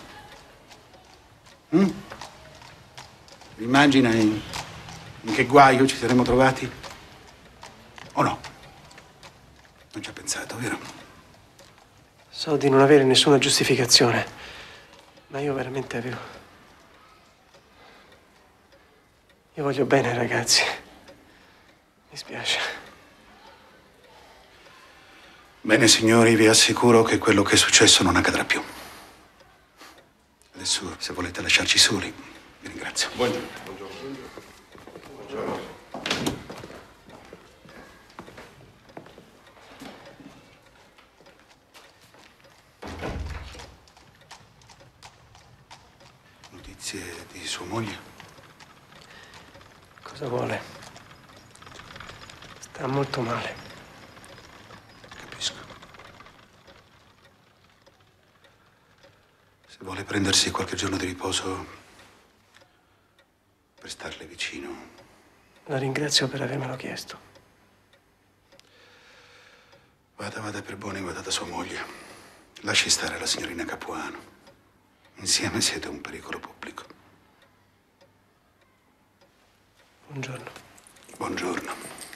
Mm? Immagina in, in che guaio ci saremmo trovati? O no? Non ci ha pensato, vero? So di non avere nessuna giustificazione, ma io veramente avevo. Io voglio bene, ragazzi. Mi spiace. Bene, signori, vi assicuro che quello che è successo non accadrà più. Adesso, se volete lasciarci soli, vi ringrazio. Buongiorno. Notizie di sua moglie? Cosa vuole? Sta molto male. Capisco. Se vuole prendersi qualche giorno di riposo per starle vicino, La ringrazio per avermelo chiesto. vada, vada per buoni, vada da sua moglie. Lasci stare la signorina Capuano. Insieme siete un pericolo pubblico. Buongiorno. Buongiorno. Buongiorno.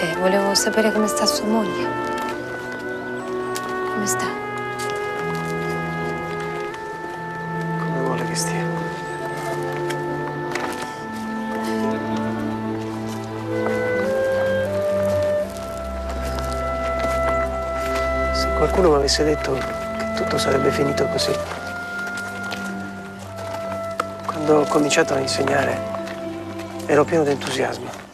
Niente, volevo sapere come sta sua moglie. Come sta? Come vuole che stia? Se qualcuno mi avesse detto che tutto sarebbe finito così. Quando ho cominciato a insegnare ero pieno di entusiasmo.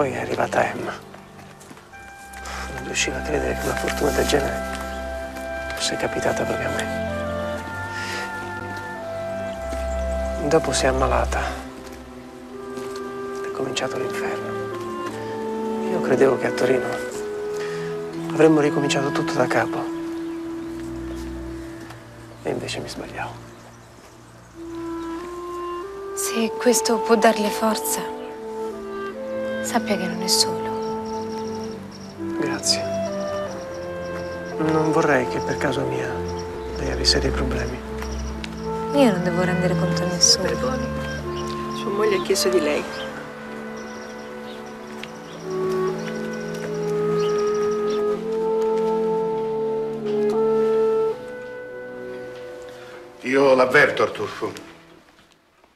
Poi è arrivata Emma. Non riuscivo a credere che una fortuna del genere fosse capitata proprio a me. Dopo si è ammalata. È cominciato l'inferno. Io credevo che a Torino avremmo ricominciato tutto da capo. E invece mi sbagliavo. Se questo può darle forza, sappia che non è solo. Grazie. Non vorrei che per causa mia lei avesse dei problemi. Io non devo rendere conto a nessuno. Sua moglie ha chiesto di lei. Io l'avverto, Artufo.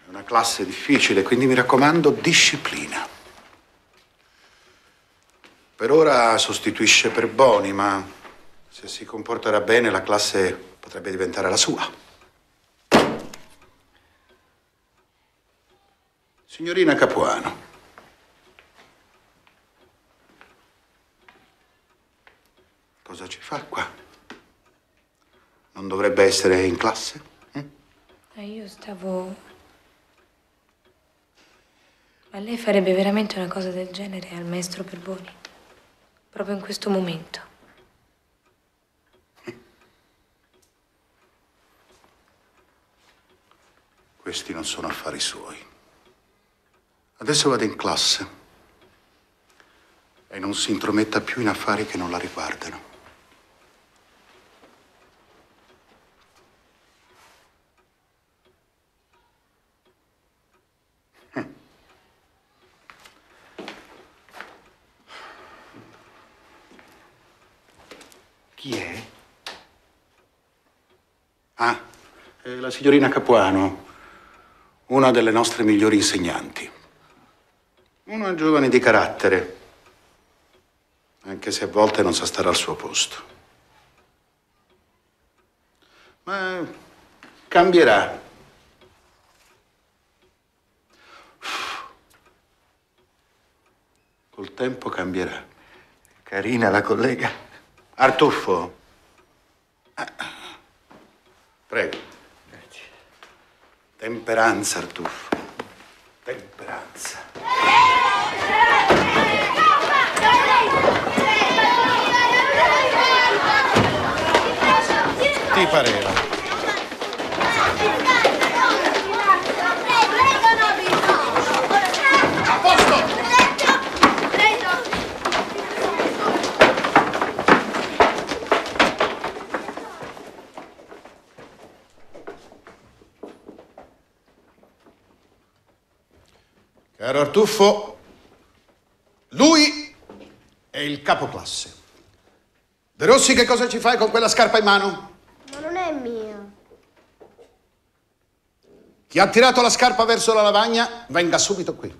È una classe difficile, quindi mi raccomando, disciplina. Sostituisce per Boni, ma se si comporterà bene la classe potrebbe diventare la sua. Signorina Capuano. Cosa ci fa qua? Non dovrebbe essere in classe? Eh, io stavo... Ma lei farebbe veramente una cosa del genere al maestro Perboni? Proprio in questo momento? Questi non sono affari suoi. Adesso vado in classe e non si intrometta più in affari che non la riguardano. Chi è? Ah, è la signorina Capuano, una delle nostre migliori insegnanti. Una giovane di carattere, anche se a volte non sa stare al suo posto. Ma cambierà. Col tempo cambierà. Carina la collega. Artuffo. Prego. Temperanza, Artuffo. Temperanza. Ti pareva? Caro Artuffo, lui è il capoclasse. De Rossi, che cosa ci fai con quella scarpa in mano? Ma non è mia. Chi ha tirato la scarpa verso la lavagna, venga subito qui.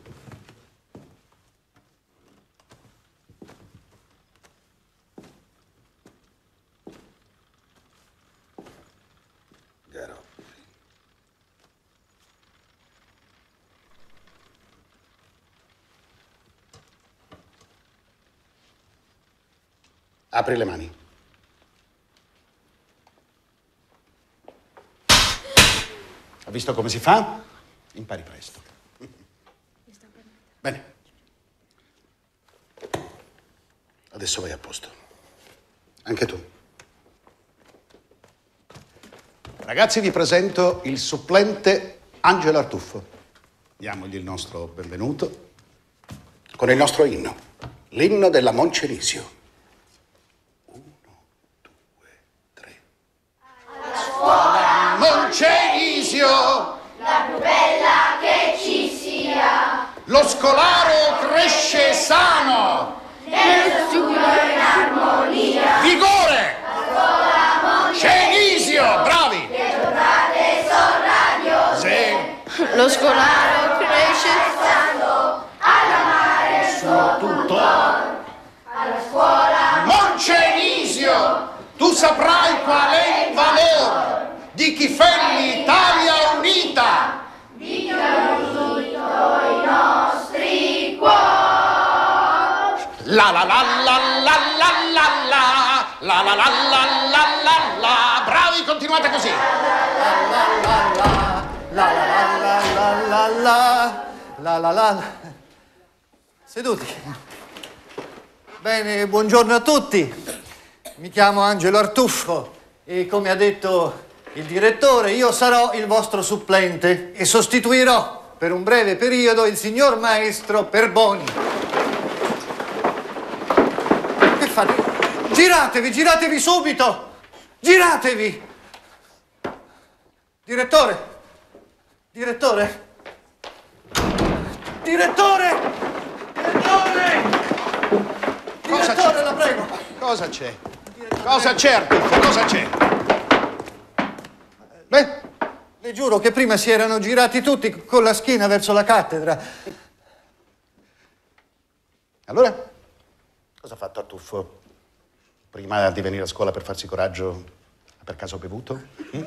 Apri le mani. Ha visto come si fa? Impari presto. Bene. Adesso vai a posto. Anche tu. Ragazzi, vi presento il supplente Angelo Artuffo. Diamogli il nostro benvenuto con il nostro inno, l'inno della Moncerisio. Moncerisio! La più bella che ci sia. Lo scolaro cresce sano! Nessuno in armonia. Vigore! Scuola Cenisio! Bravi! Le giornate sono radiose. Sì. Lo scolaro cresce stando alla mare il suo tutor. Alla scuola Moncenisio! Tu saprai qual è il valore di chi fa l'Italia La la la la la la la la la la la la la la la bravi continuate così La la la la la la la la la Seduti. Bene, buongiorno a tutti. Mi chiamo Angelo Artuffo e come ha detto il direttore, io sarò il vostro supplente e sostituirò per un breve periodo il signor maestro Perboni. Fate? Giratevi, giratevi subito! Giratevi! Direttore! Direttore! Direttore! Direttore! Direttore, la prego! cosa c'è cosa c'è Artuffo cosa c'è Beh, le giuro che prima si erano girati tutti con la schiena verso la cattedra. allora cosa ha fatto Artuffo prima di venire a scuola per farsi coraggio ha per caso bevuto Mm?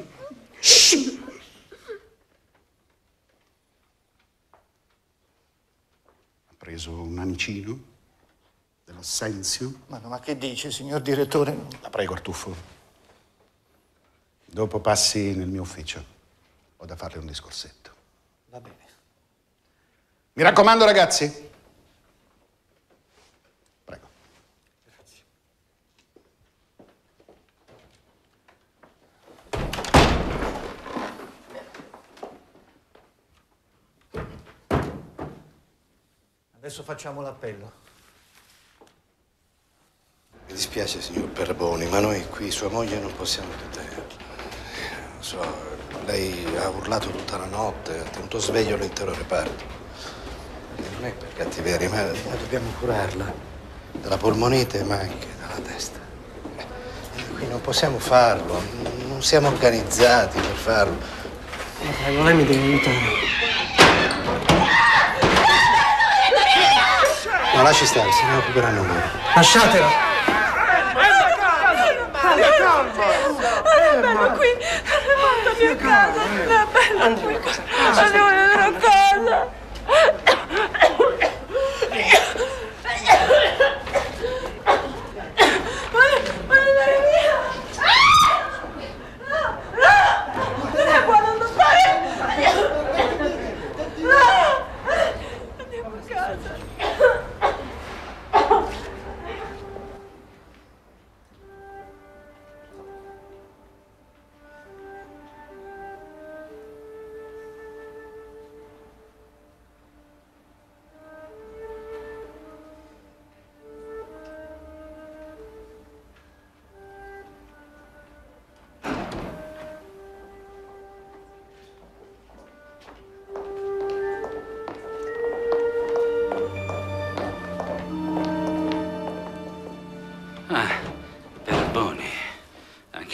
Ha preso un amicino dell'assenzio Ma, no, ma che dice, signor direttore? La prego, Artuffo. Dopo passi nel mio ufficio. Ho da farle un discorsetto. Va bene. Mi raccomando, ragazzi. Adesso facciamo l'appello. Mi dispiace, signor Perboni, ma noi qui, sua moglie, non possiamo. Non so, lei ha urlato tutta la notte, ha tenuto sveglio l'intero reparto. Non è per cattiveria, ma, ma dobbiamo curarla. Dalla polmonite, ma anche dalla testa. E qui non possiamo farlo, non siamo organizzati per farlo. Prego, lei mi deve aiutare. No, lasci stare, se ne occuperanno loro. Lasciatela! Calma, calma! Calma, qui! Non è morta mia casa! Non è bella qui! Non è una cosa!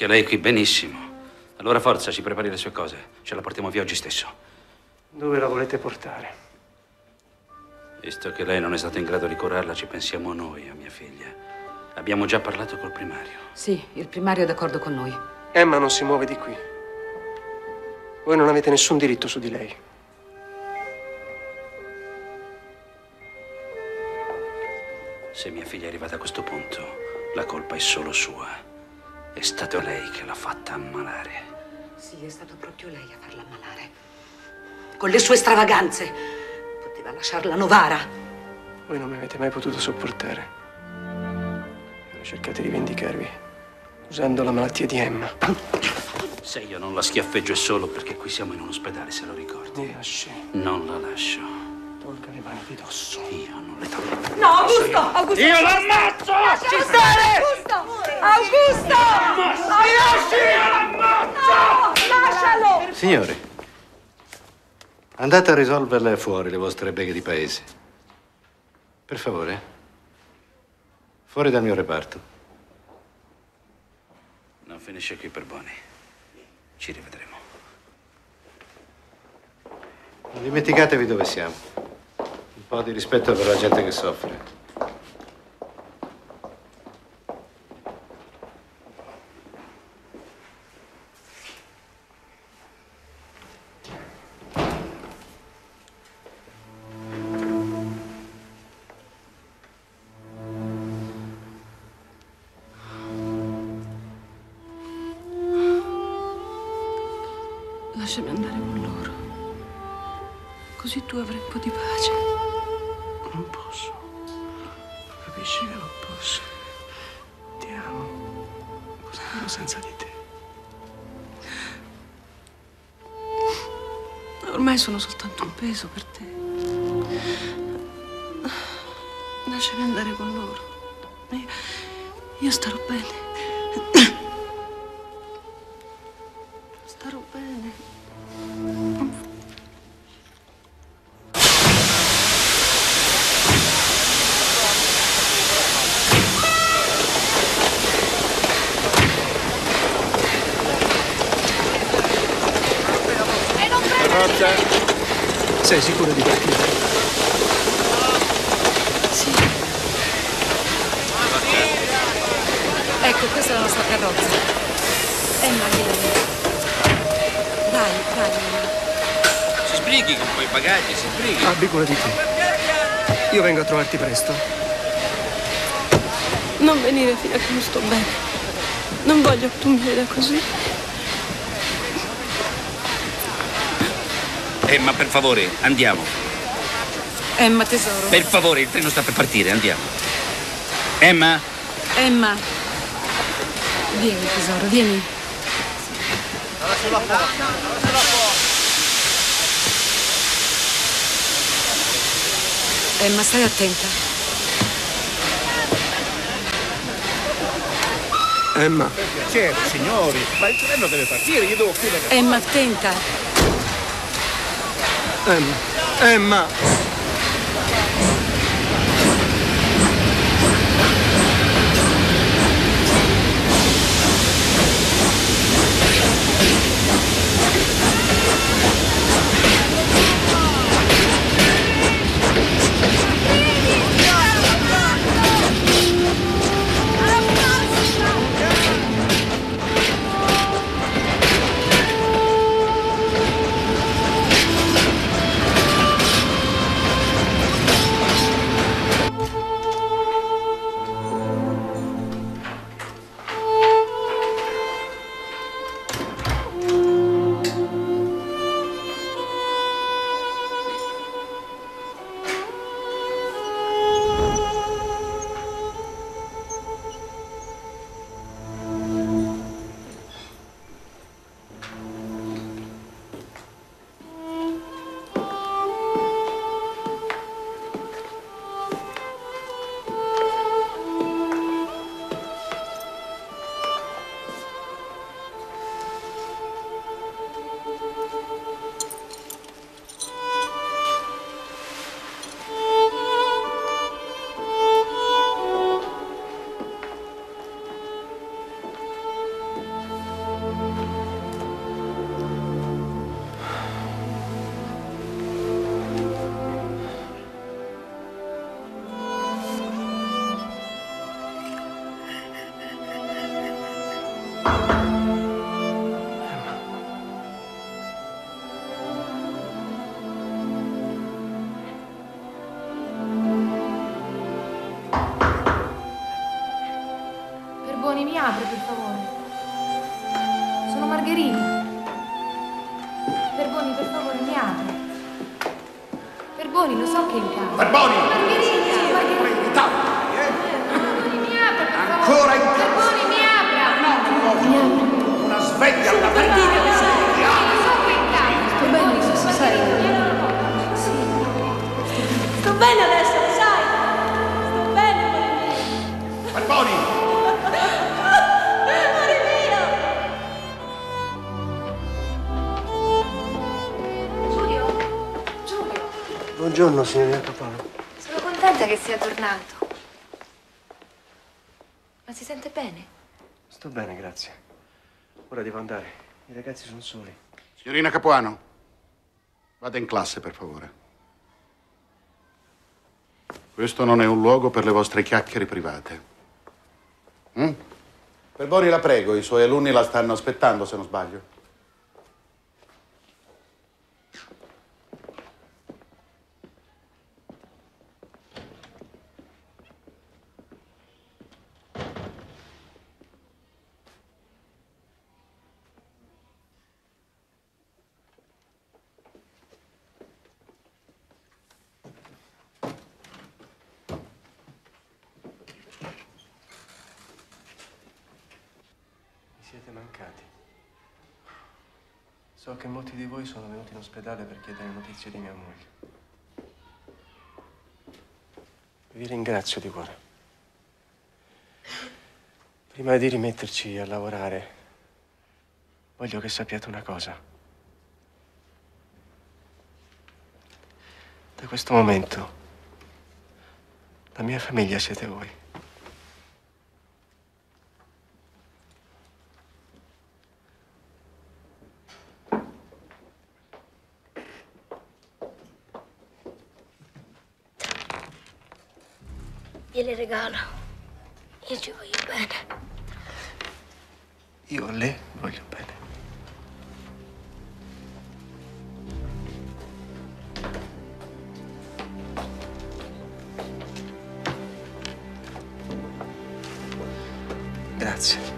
Anche lei qui benissimo. Allora forza, ci prepari le sue cose. Ce la portiamo via oggi stesso. Dove la volete portare? Visto che lei non è stata in grado di curarla, ci pensiamo noi a mia figlia. Abbiamo già parlato col primario. Sì, il primario è d'accordo con noi. Emma non si muove di qui. Voi non avete nessun diritto su di lei. Se mia figlia è arrivata a questo punto, la colpa è solo sua. È stato lei che l'ha fatta ammalare. Sì, è stato proprio lei a farla ammalare. Con le sue stravaganze. Poteva lasciarla novara. Voi non mi avete mai potuto sopportare. Cercate di vendicarvi usando la malattia di Emma. Se io non la schiaffeggio è solo perché qui siamo in un ospedale, se lo ricordi. Lasci. Non la lascio. Tolga le mani di dosso. Io non le tolgo. No, Augusto! Augusto! Io l'ammazzo! Lascialo stare! Augusto! Augusto! No, lascialo! Signori, andate a risolverle fuori le vostre beghe di paese. Per favore. Fuori dal mio reparto. Non finisce qui per buoni. Ci rivedremo. Non dimenticatevi dove siamo. Po' di rispetto per la gente che soffre. Io starò bene. Te. Io vengo a trovarti presto. Non venire fino a che non sto bene. Non voglio che tu mi veda così. Emma, per favore, andiamo. Emma, tesoro. Per favore, il treno sta per partire, andiamo. Emma? Emma. Vieni, tesoro, vieni. Emma, stai attenta. Emma. Certo, signori, ma il treno deve partire, io devo chiudere. Emma, attenta. Emma. Emma. Andare. I ragazzi sono soli. Signorina Capuano, vada in classe, per favore. Questo non è un luogo per le vostre chiacchiere private. Mm? Perboni, la prego, i suoi alunni la stanno aspettando, se non sbaglio. Mi siete mancati. So che molti di voi sono venuti in ospedale per chiedere notizie di mia moglie. Vi ringrazio di cuore. Prima di rimetterci a lavorare, voglio che sappiate una cosa. Da questo momento, la mia famiglia siete voi. Gliele regalo. Io ci voglio bene. Io a lei voglio bene. Grazie.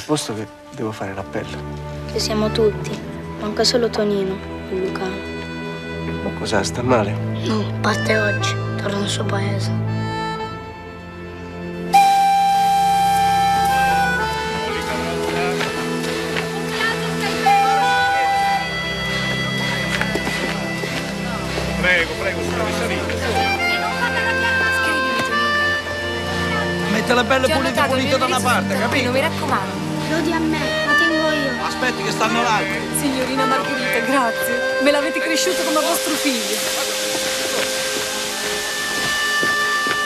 Andate a posto che devo fare l'appello. Ci siamo tutti. Manca solo Tonino, il Lucano. Ma cosa sta male? No, parte oggi. Torna al suo paese. Prego, prego, sulla risalita. Mettela bella pulita pulita da una parte, capito? Mi raccomando. Lo di a me, lo tengo io. Aspetti che stanno là. Signorina Margherita, grazie. Me l'avete cresciuto come vostro figlio.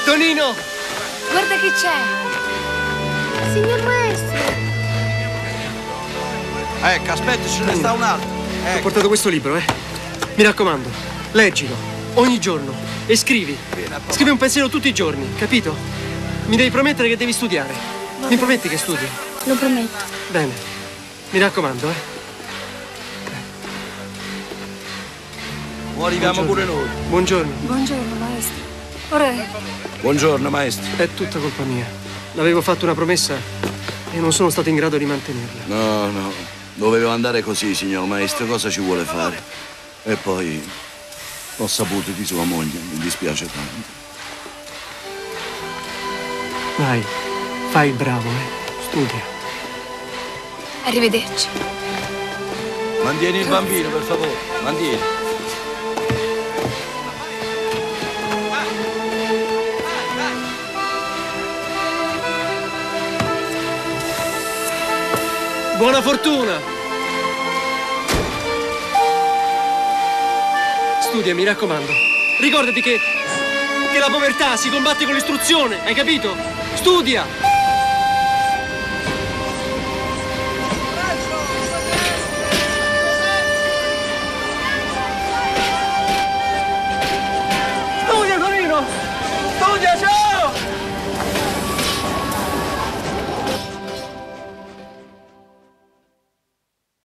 Tonino! Guarda che c'è. Signor maestro. Ecco, aspetti, ce ne sta un altro. Ho portato questo libro, eh. Mi raccomando, leggilo ogni giorno e scrivi. Scrivi un pensiero tutti i giorni, capito? Mi devi promettere che devi studiare. Mi prometti che studi? Lo prometto. Bene. Mi raccomando, eh. Arriviamo pure noi. Buongiorno. Buongiorno, maestro. Ora, Buongiorno, maestro. È tutta colpa mia. L'avevo fatto una promessa e non sono stato in grado di mantenerla. No, no, doveva andare così, signor maestro, cosa ci vuole fare? E poi ho saputo di sua moglie, mi dispiace tanto. Vai, fai il bravo, eh. Studia. Arrivederci. Mantieni il bambino, per favore, mantieni. Buona fortuna! Studia, mi raccomando. Ricordati che, che la povertà si combatte con l'istruzione, hai capito? Studia!